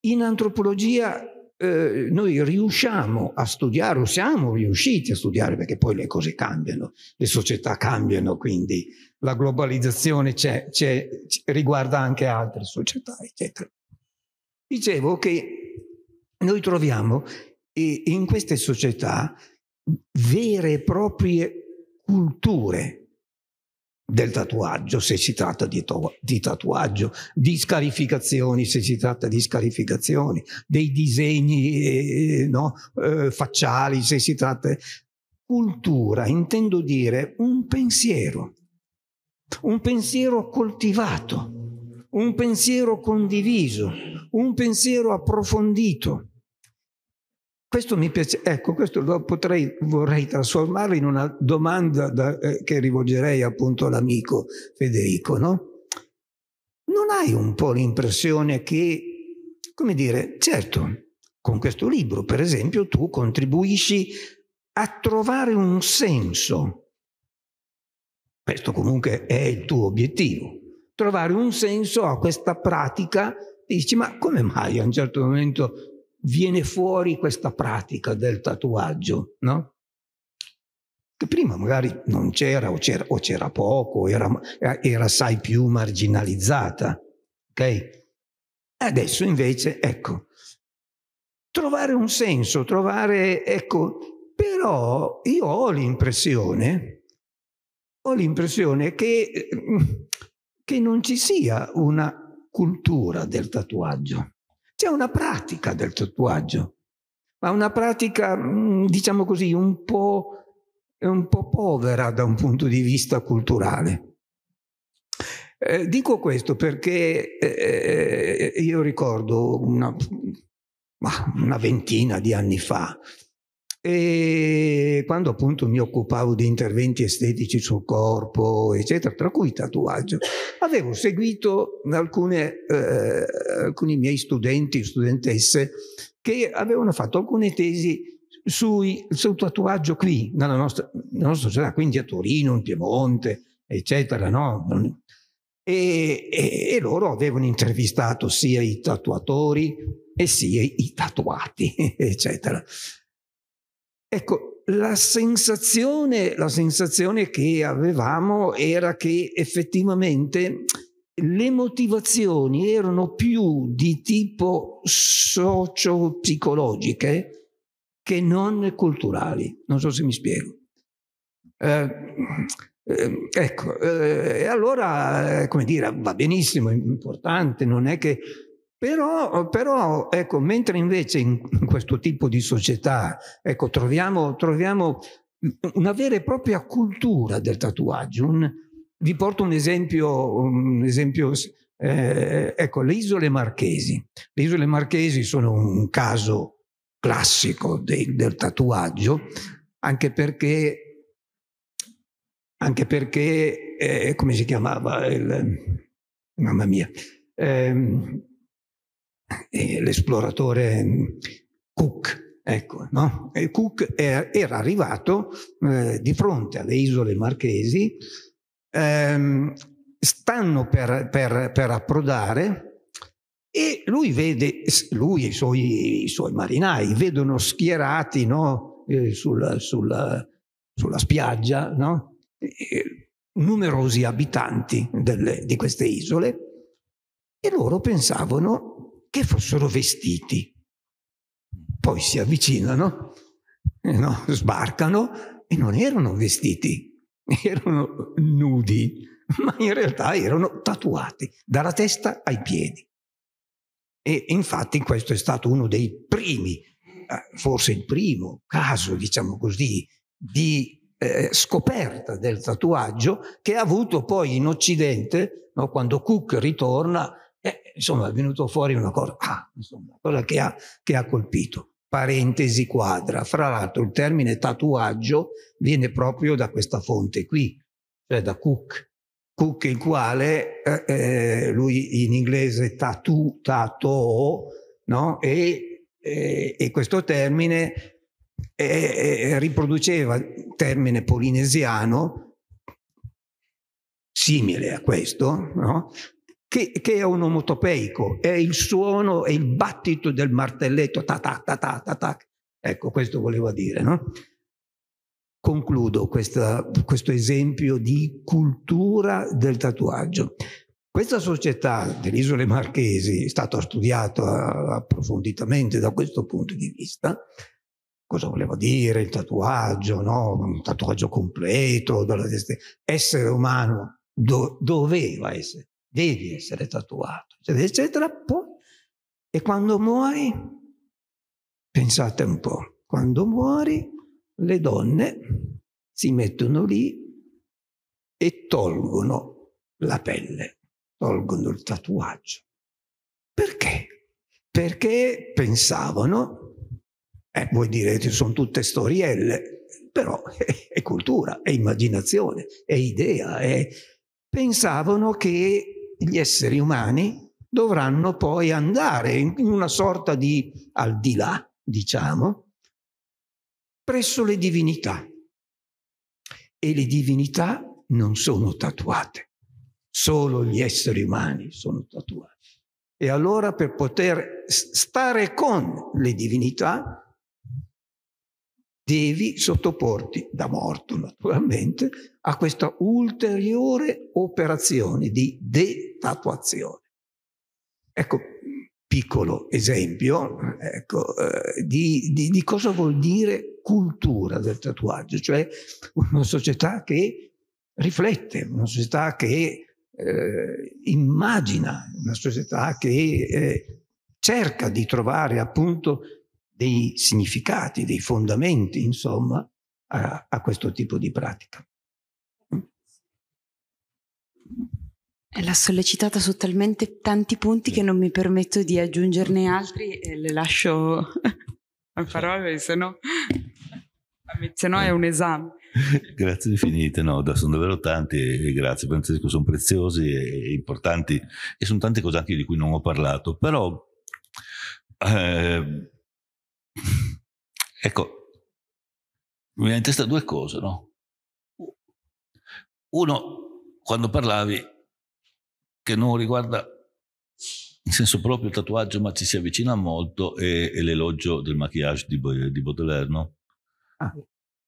in antropologia eh, noi riusciamo a studiare, o siamo riusciti a studiare, perché poi le cose cambiano, le società cambiano, quindi la globalizzazione c'è, c'è, riguarda anche altre società, eccetera. Dicevo che noi troviamo in queste società vere e proprie culture del tatuaggio, se si tratta di, di, tatuaggio, di scarificazioni, se si tratta di scarificazioni, dei disegni eh, no, eh, facciali, se si tratta... Cultura, intendo dire un pensiero, un pensiero coltivato, un pensiero condiviso, un pensiero approfondito. Questo mi piace, ecco, questo lo potrei, vorrei trasformarlo in una domanda da, eh, che rivolgerei appunto all'amico Federico, no? Non hai un po' l'impressione che, come dire, certo, con questo libro, per esempio, tu contribuisci a trovare un senso. Questo comunque è il tuo obiettivo. Trovare un senso a questa pratica. Dici, ma come mai a un certo momento viene fuori questa pratica del tatuaggio, no? Che prima magari non c'era o c'era, o c'era poco, era, era assai più marginalizzata, ok? Adesso invece, ecco, trovare un senso, trovare, ecco, però io ho l'impressione, ho l'impressione che, che non ci sia una cultura del tatuaggio. C'è una pratica del tatuaggio, ma una pratica, mm, diciamo così, un po', un po povera da un punto di vista culturale. Eh, dico questo perché eh, eh io ricordo una, una ventina di anni fa e quando appunto mi occupavo di interventi estetici sul corpo, eccetera, tra cui tatuaggio, avevo seguito alcune, eh, alcuni miei studenti, studentesse, che avevano fatto alcune tesi sui, sul tatuaggio qui, nella nostra, nella nostra società, quindi a Torino, in Piemonte, eccetera, no? E, e, e, loro avevano intervistato sia i tatuatori e sia i tatuati, eccetera. Ecco, la sensazione, la sensazione che avevamo era che effettivamente le motivazioni erano più di tipo socio-psicologiche che non culturali. Non so se mi spiego. Eh, eh, ecco, eh, allora, come dire, va benissimo, è importante, non è che... Però, però ecco, mentre invece in, questo tipo di società, ecco, troviamo, troviamo una vera e propria cultura del tatuaggio. Un, vi porto un esempio, un esempio eh, ecco, le isole Marchesi. Le isole Marchesi sono un caso classico de, del tatuaggio, anche perché anche perché, eh, come si chiamava, il, mamma mia, eh, l'esploratore Cook, ecco, no? Cook era arrivato eh, di fronte alle isole marchesi, ehm, stanno per, per, per, approdare e lui vede, lui e i suoi, i suoi marinai vedono schierati no? eh, sul, sul, sulla spiaggia, no? numerosi abitanti delle, di queste isole e loro pensavano che fossero vestiti. Poi si avvicinano, eh, no, sbarcano e non erano vestiti, erano nudi, ma in realtà erano tatuati dalla testa ai piedi. E infatti questo è stato uno dei primi, eh, forse il primo caso, diciamo così, di eh, scoperta del tatuaggio che ha avuto poi in Occidente, no, quando Cook ritorna, eh, insomma è venuto fuori una cosa, ah, insomma, cosa che ha, che ha colpito. Parentesi quadra. Fra l'altro il termine tatuaggio viene proprio da questa fonte qui, cioè da Cook. Cook il quale, eh, eh lui in inglese tattoo, tattoo, no? e, e, e questo termine e, riproduceva termine polinesiano simile a questo, no? Che, che, è un onomotopeico, è il suono, è il battito del martelletto, ta ta ta ta ta ta. Ecco, questo volevo dire, no? Concludo questa, questo esempio di cultura del tatuaggio. Questa società delle isole Marchesi è stata studiata approfonditamente da questo punto di vista cosa voleva dire il tatuaggio, no? un tatuaggio completo, essere umano do, doveva essere, devi essere tatuato, eccetera, eccetera. E quando muori, pensate un po', quando muori le donne si mettono lì e tolgono la pelle, tolgono il tatuaggio. Perché? Perché pensavano eh, voi direte, sono tutte storielle, però è, è cultura, è immaginazione, è idea. È... Pensavano che gli esseri umani dovranno poi andare in una sorta di al di là, diciamo, presso le divinità. E le divinità non sono tatuate, solo gli esseri umani sono tatuati. E allora per poter stare con le divinità devi sottoporti, da morto naturalmente, a questa ulteriore operazione di detatuazione. Ecco, piccolo esempio ecco, eh, di, di, di, cosa vuol dire cultura del tatuaggio, cioè una società che riflette, una società che eh, immagina, una società che eh, cerca di trovare appunto dei significati, dei fondamenti, insomma, a, a questo tipo di pratica. L'ha sollecitata su talmente tanti punti che non mi permetto di aggiungerne altri e le lascio a parole, se no, se no è un esame. Grazie infinite, no, sono davvero tanti e grazie, che sono preziosi e importanti e sono tante cose anche di cui non ho parlato, però eh, Ecco, mi viene in testa due cose, no? Uno, quando parlavi, che non riguarda in senso proprio il tatuaggio, ma ci si avvicina molto, è, è l'elogio del maquillage di, di Baudelaire, no? Ah.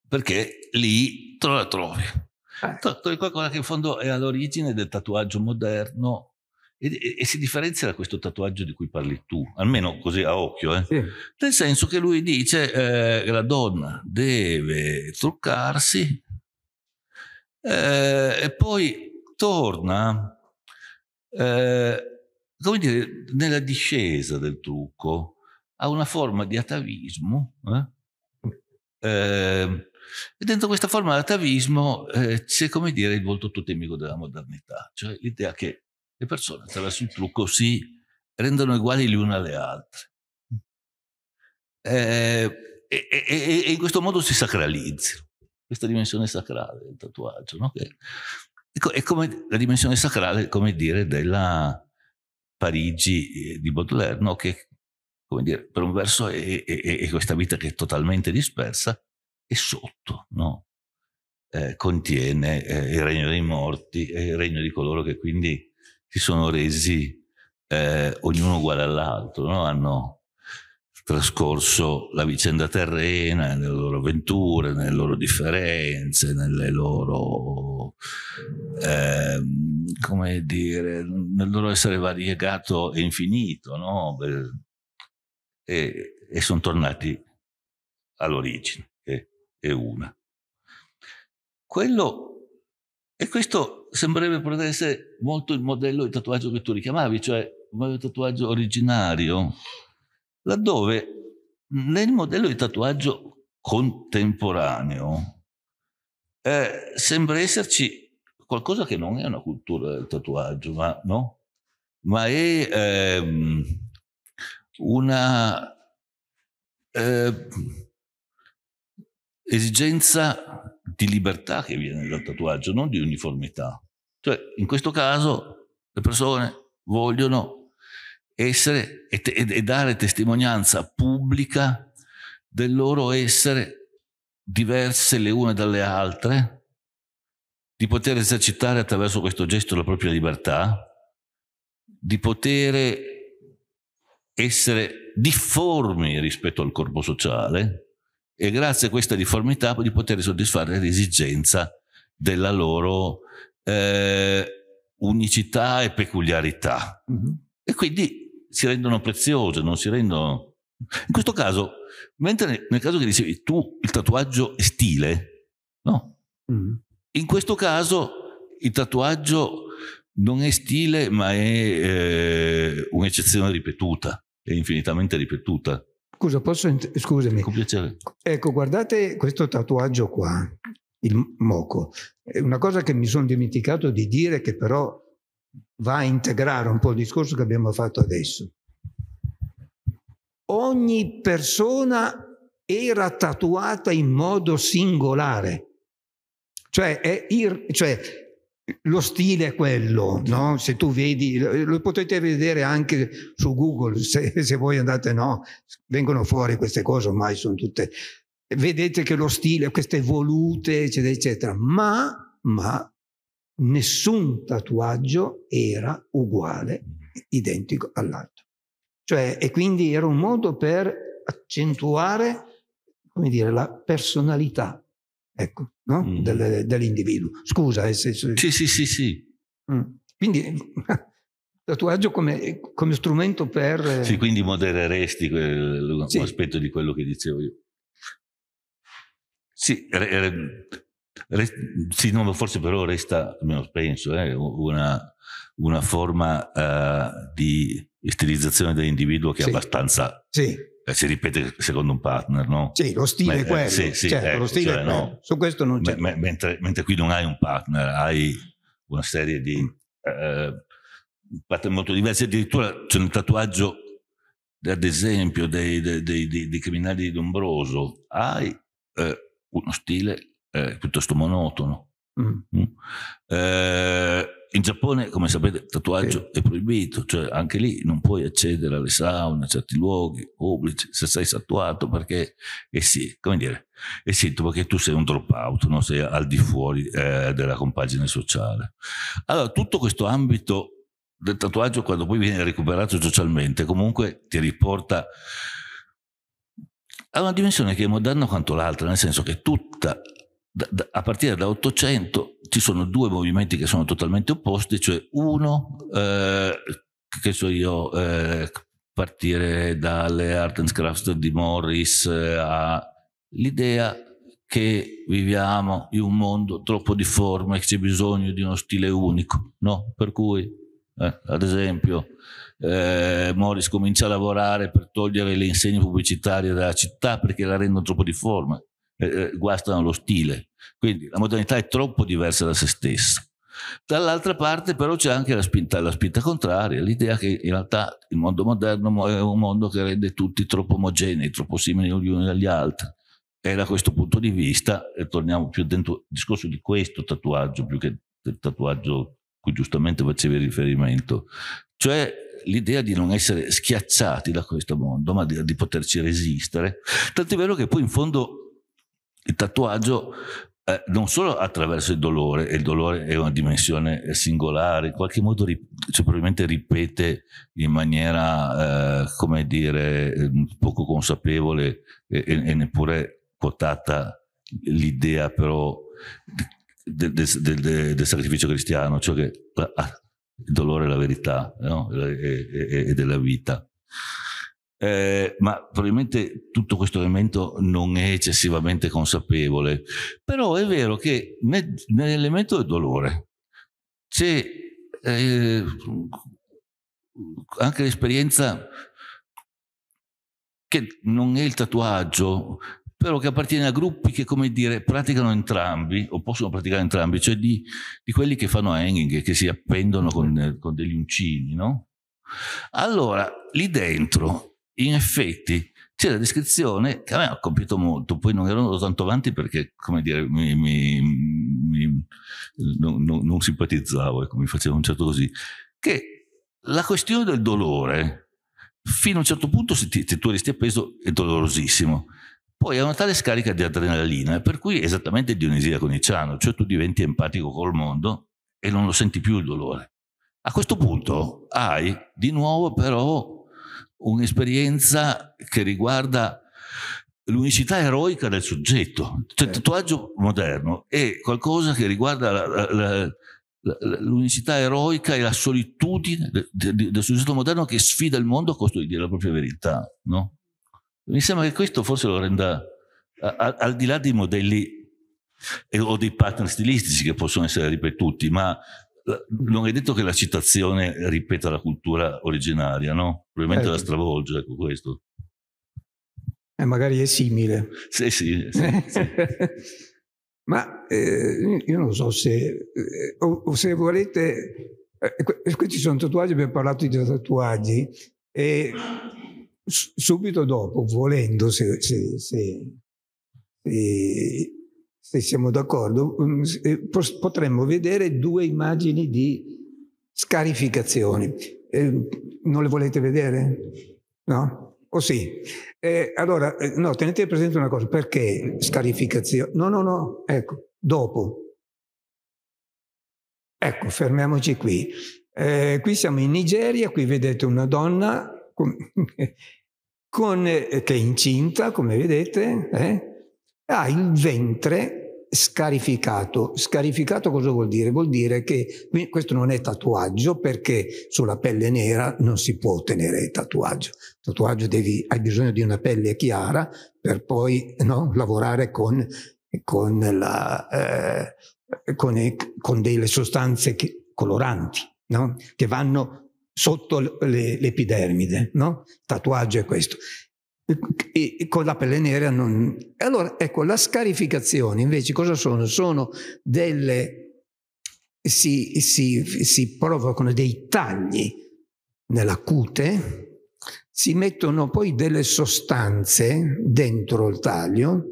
Perché lì te la trovi. Eh. Trovi qualcosa che in fondo è all'origine del tatuaggio moderno e, e, e, si differenzia da questo tatuaggio di cui parli tu, almeno così a occhio, eh? sì. nel senso che lui dice eh, che la donna deve truccarsi eh, e poi torna eh, come dire, nella discesa del trucco a una forma di atavismo. Eh? Eh, e dentro questa forma di atavismo c'è, come dire, il volto totemico della modernità, cioè l'idea che le persone attraverso il trucco si rendono uguali le une alle altre. Eh, e, e, e, in questo modo si sacralizza questa dimensione sacrale del tatuaggio, no? che è come la dimensione sacrale, come dire, della, Parigi eh, di Baudelaire, no? che dire, per un verso è, è, è, questa vita che è totalmente dispersa e sotto no? eh, contiene eh, il regno dei morti e il regno di coloro che quindi si sono resi eh, ognuno uguale all'altro, no? hanno trascorso la vicenda terrena, nelle loro avventure, nelle loro differenze, nelle loro, eh, come dire, nel loro essere variegato e infinito, no? E, e sono tornati all'origine, che è una. Quello, e questo sembrerebbe poter essere molto il modello di tatuaggio che tu richiamavi, cioè il tatuaggio originario, laddove nel modello di tatuaggio contemporaneo eh, sembra esserci qualcosa che non è una cultura del tatuaggio, ma, no? ma è ehm, una eh, esigenza di libertà che viene dal tatuaggio, non di uniformità. Cioè, in questo caso le persone vogliono essere e, te, e dare testimonianza pubblica del loro essere diverse le une dalle altre, di poter esercitare attraverso questo gesto la propria libertà, di poter essere difformi rispetto al corpo sociale e grazie a questa difformità di poter soddisfare l'esigenza della loro eh, unicità e peculiarità. Mm-hmm. E quindi si rendono preziose, non si rendono... In questo caso, mentre nel caso che dicevi tu il tatuaggio è stile, no? Mm. In questo caso il tatuaggio non è stile, ma è eh, un'eccezione ripetuta, è infinitamente ripetuta. Scusa, posso int- scusami. Con piacere. Ecco, guardate questo tatuaggio qua, il moco. È una cosa che mi sono dimenticato di dire che però va a integrare un po' il discorso che abbiamo fatto adesso. Ogni persona era tatuata in modo singolare, cioè, è ir, cioè lo stile è quello, no? se tu vedi, lo potete vedere anche su Google, se, se voi andate, no, vengono fuori queste cose, ormai sono tutte, vedete che lo stile, queste volute, eccetera, eccetera, ma, ma nessun tatuaggio era uguale, identico all'altro. Cioè, e quindi era un modo per accentuare, come dire, la personalità, ecco, no? mm. Del, dell'individuo. Scusa, eh, se, se... Sì, sì, sì, sì. Mm. Quindi tatuaggio come, come, strumento per... Eh, sì, quindi modereresti quel, sì. aspetto di quello che dicevo io. Sì, sì, no, forse però resta, almeno penso, eh, una, una, forma uh, di stilizzazione dell'individuo che sì. è abbastanza... Sì. Eh, si ripete secondo un partner, no? Sì, lo stile è quello. Sì, sì, certo, ecco, lo stile cioè, no, Su questo non c'è. M- mentre, mentre, qui non hai un partner, hai una serie di eh, partner molto diversi. Addirittura c'è un tatuaggio, ad esempio, dei, dei, dei, dei criminali di Dombroso. Hai eh, uno stile eh, piuttosto monotono. Mm. Mm. Eh, in Giappone, come sapete, il tatuaggio sì. è proibito, cioè anche lì non puoi accedere alle saune, a certi luoghi pubblici se sei tatuato perché eh sì, come dire, è sintomo che tu sei un dropout, no? sei al di fuori eh, della compagine sociale. Allora, tutto questo ambito del tatuaggio quando poi viene recuperato socialmente comunque ti riporta a una dimensione che è moderna quanto l'altra, nel senso che tutta, da, da, a partire da 800 ci sono due movimenti che sono totalmente opposti, cioè uno, eh, che so io, eh, partire dalle art and crafts di Morris eh, all'idea che viviamo in un mondo troppo difforme, che c'è bisogno di uno stile unico, no? Per cui, eh, ad esempio, eh, Morris comincia a lavorare per togliere le insegne pubblicitarie dalla città perché la rendono troppo difforme, eh, eh, guastano lo stile. Quindi la modernità è troppo diversa da se stessa. Dall'altra parte però c'è anche la spinta, la spinta contraria, l'idea che in realtà il mondo moderno è un mondo che rende tutti troppo omogenei, troppo simili gli uni agli altri. E da questo punto di vista, e torniamo più dentro il discorso di questo tatuaggio, più che del tatuaggio cui giustamente facevi riferimento, cioè l'idea di non essere schiacciati da questo mondo, ma di, di poterci resistere. Tant'è vero che poi in fondo il tatuaggio eh, non solo attraverso il dolore, e il dolore è una dimensione singolare, in qualche modo rip- cioè, probabilmente ripete in maniera, eh, come dire, poco consapevole e, e neppure quotata l'idea però del, del, del, del, sacrificio cristiano, cioè che ah, il dolore è la verità no? e, e, e, della vita. Eh, ma probabilmente tutto questo elemento non è eccessivamente consapevole, però è vero che nel, nell'elemento del dolore c'è eh, anche l'esperienza che non è il tatuaggio, però che appartiene a gruppi che, come dire, praticano entrambi, o possono praticare entrambi, cioè di, di quelli che fanno hanging, che si appendono con, con degli uncini, no? Allora, lì dentro, in effetti, c'è la descrizione che a me ha colpito molto, poi non ero tanto avanti perché, come dire, mi, mi, mi, non, non, non, simpatizzavo, ecco, mi faceva un certo così, che la questione del dolore, fino a un certo punto, se, ti, se tu resti appeso, è dolorosissimo. Poi ha una tale scarica di adrenalina, per cui è esattamente Dionisia Coniciano, cioè tu diventi empatico col mondo e non lo senti più il dolore. A questo punto hai di nuovo però un'esperienza che riguarda l'unicità eroica del soggetto. Cioè, il tatuaggio moderno è qualcosa che riguarda la, la, la, l'unicità eroica e la solitudine del, del soggetto moderno che sfida il mondo a dire la propria verità. No? Mi sembra che questo forse lo renda, a, al di là dei modelli o dei pattern stilistici che possono essere ripetuti, ma non è detto che la citazione ripeta la cultura originaria, no? Probabilmente certo. la stravolge, ecco questo. Eh, magari è simile. Sì, sì. sì, sì. Ma eh, io non so se, eh, o, o, se volete, eh, questi sono tatuaggi, abbiamo parlato di tatuaggi, e subito dopo, volendo, se, se, se, se siamo d'accordo, mm, eh, potremmo vedere due immagini di scarificazioni. Eh, non le volete vedere? No? O sì? Eh, allora, eh, no, tenete presente una cosa, perché scarificazione? No, no, no, ecco, dopo. Ecco, fermiamoci qui. Eh, qui siamo in Nigeria, qui vedete una donna con, eh, che è incinta, come vedete, eh, ha il ventre scarificato. Scarificato cosa vuol dire? Vuol dire che questo non è tatuaggio perché sulla pelle nera non si può ottenere tatuaggio. Tatuaggio devi, hai bisogno di una pelle chiara per poi no, lavorare con, con, la, eh, con, con, delle sostanze che, coloranti no? che vanno sotto le, l'epidermide, no? Tatuaggio è questo. E, e con la pelle nera non... Allora, ecco, la scarificazione invece cosa sono? Sono delle... Si, si, si provocano dei tagli nella cute, si mettono poi delle sostanze dentro il taglio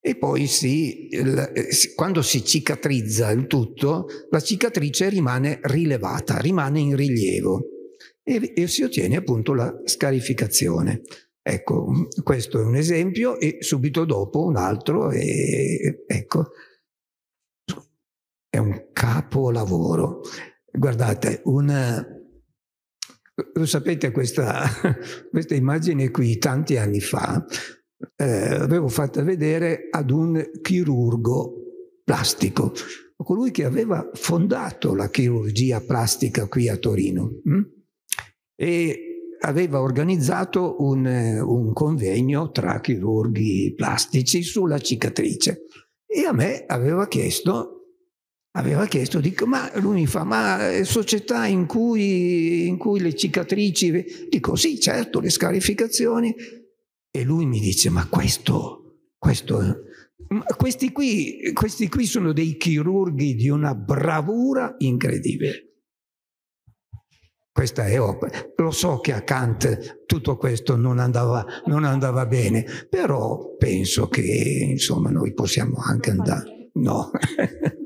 e poi si, quando si cicatrizza il tutto, la cicatrice rimane rilevata, rimane in rilievo e, e si ottiene appunto la scarificazione. Ecco, questo è un esempio e subito dopo un altro e ecco, è un capolavoro. guardate, una, lo sapete questa, questa immagine qui tanti anni fa eh, avevo fatta vedere ad un chirurgo plastico, colui che aveva fondato la chirurgia plastica qui a Torino hm? E aveva organizzato un, un convegno tra chirurghi plastici sulla cicatrice e a me aveva chiesto aveva chiesto, dico, ma lui mi fa, ma eh, società in cui, in cui le cicatrici, dico sì, certo, le scarificazioni, e lui mi dice, ma questo, questo, questi qui, questi qui sono dei chirurghi di una bravura incredibile. Questa è opera. Lo so che a Kant tutto questo non andava, non andava bene, però penso che insomma noi possiamo anche andare. No.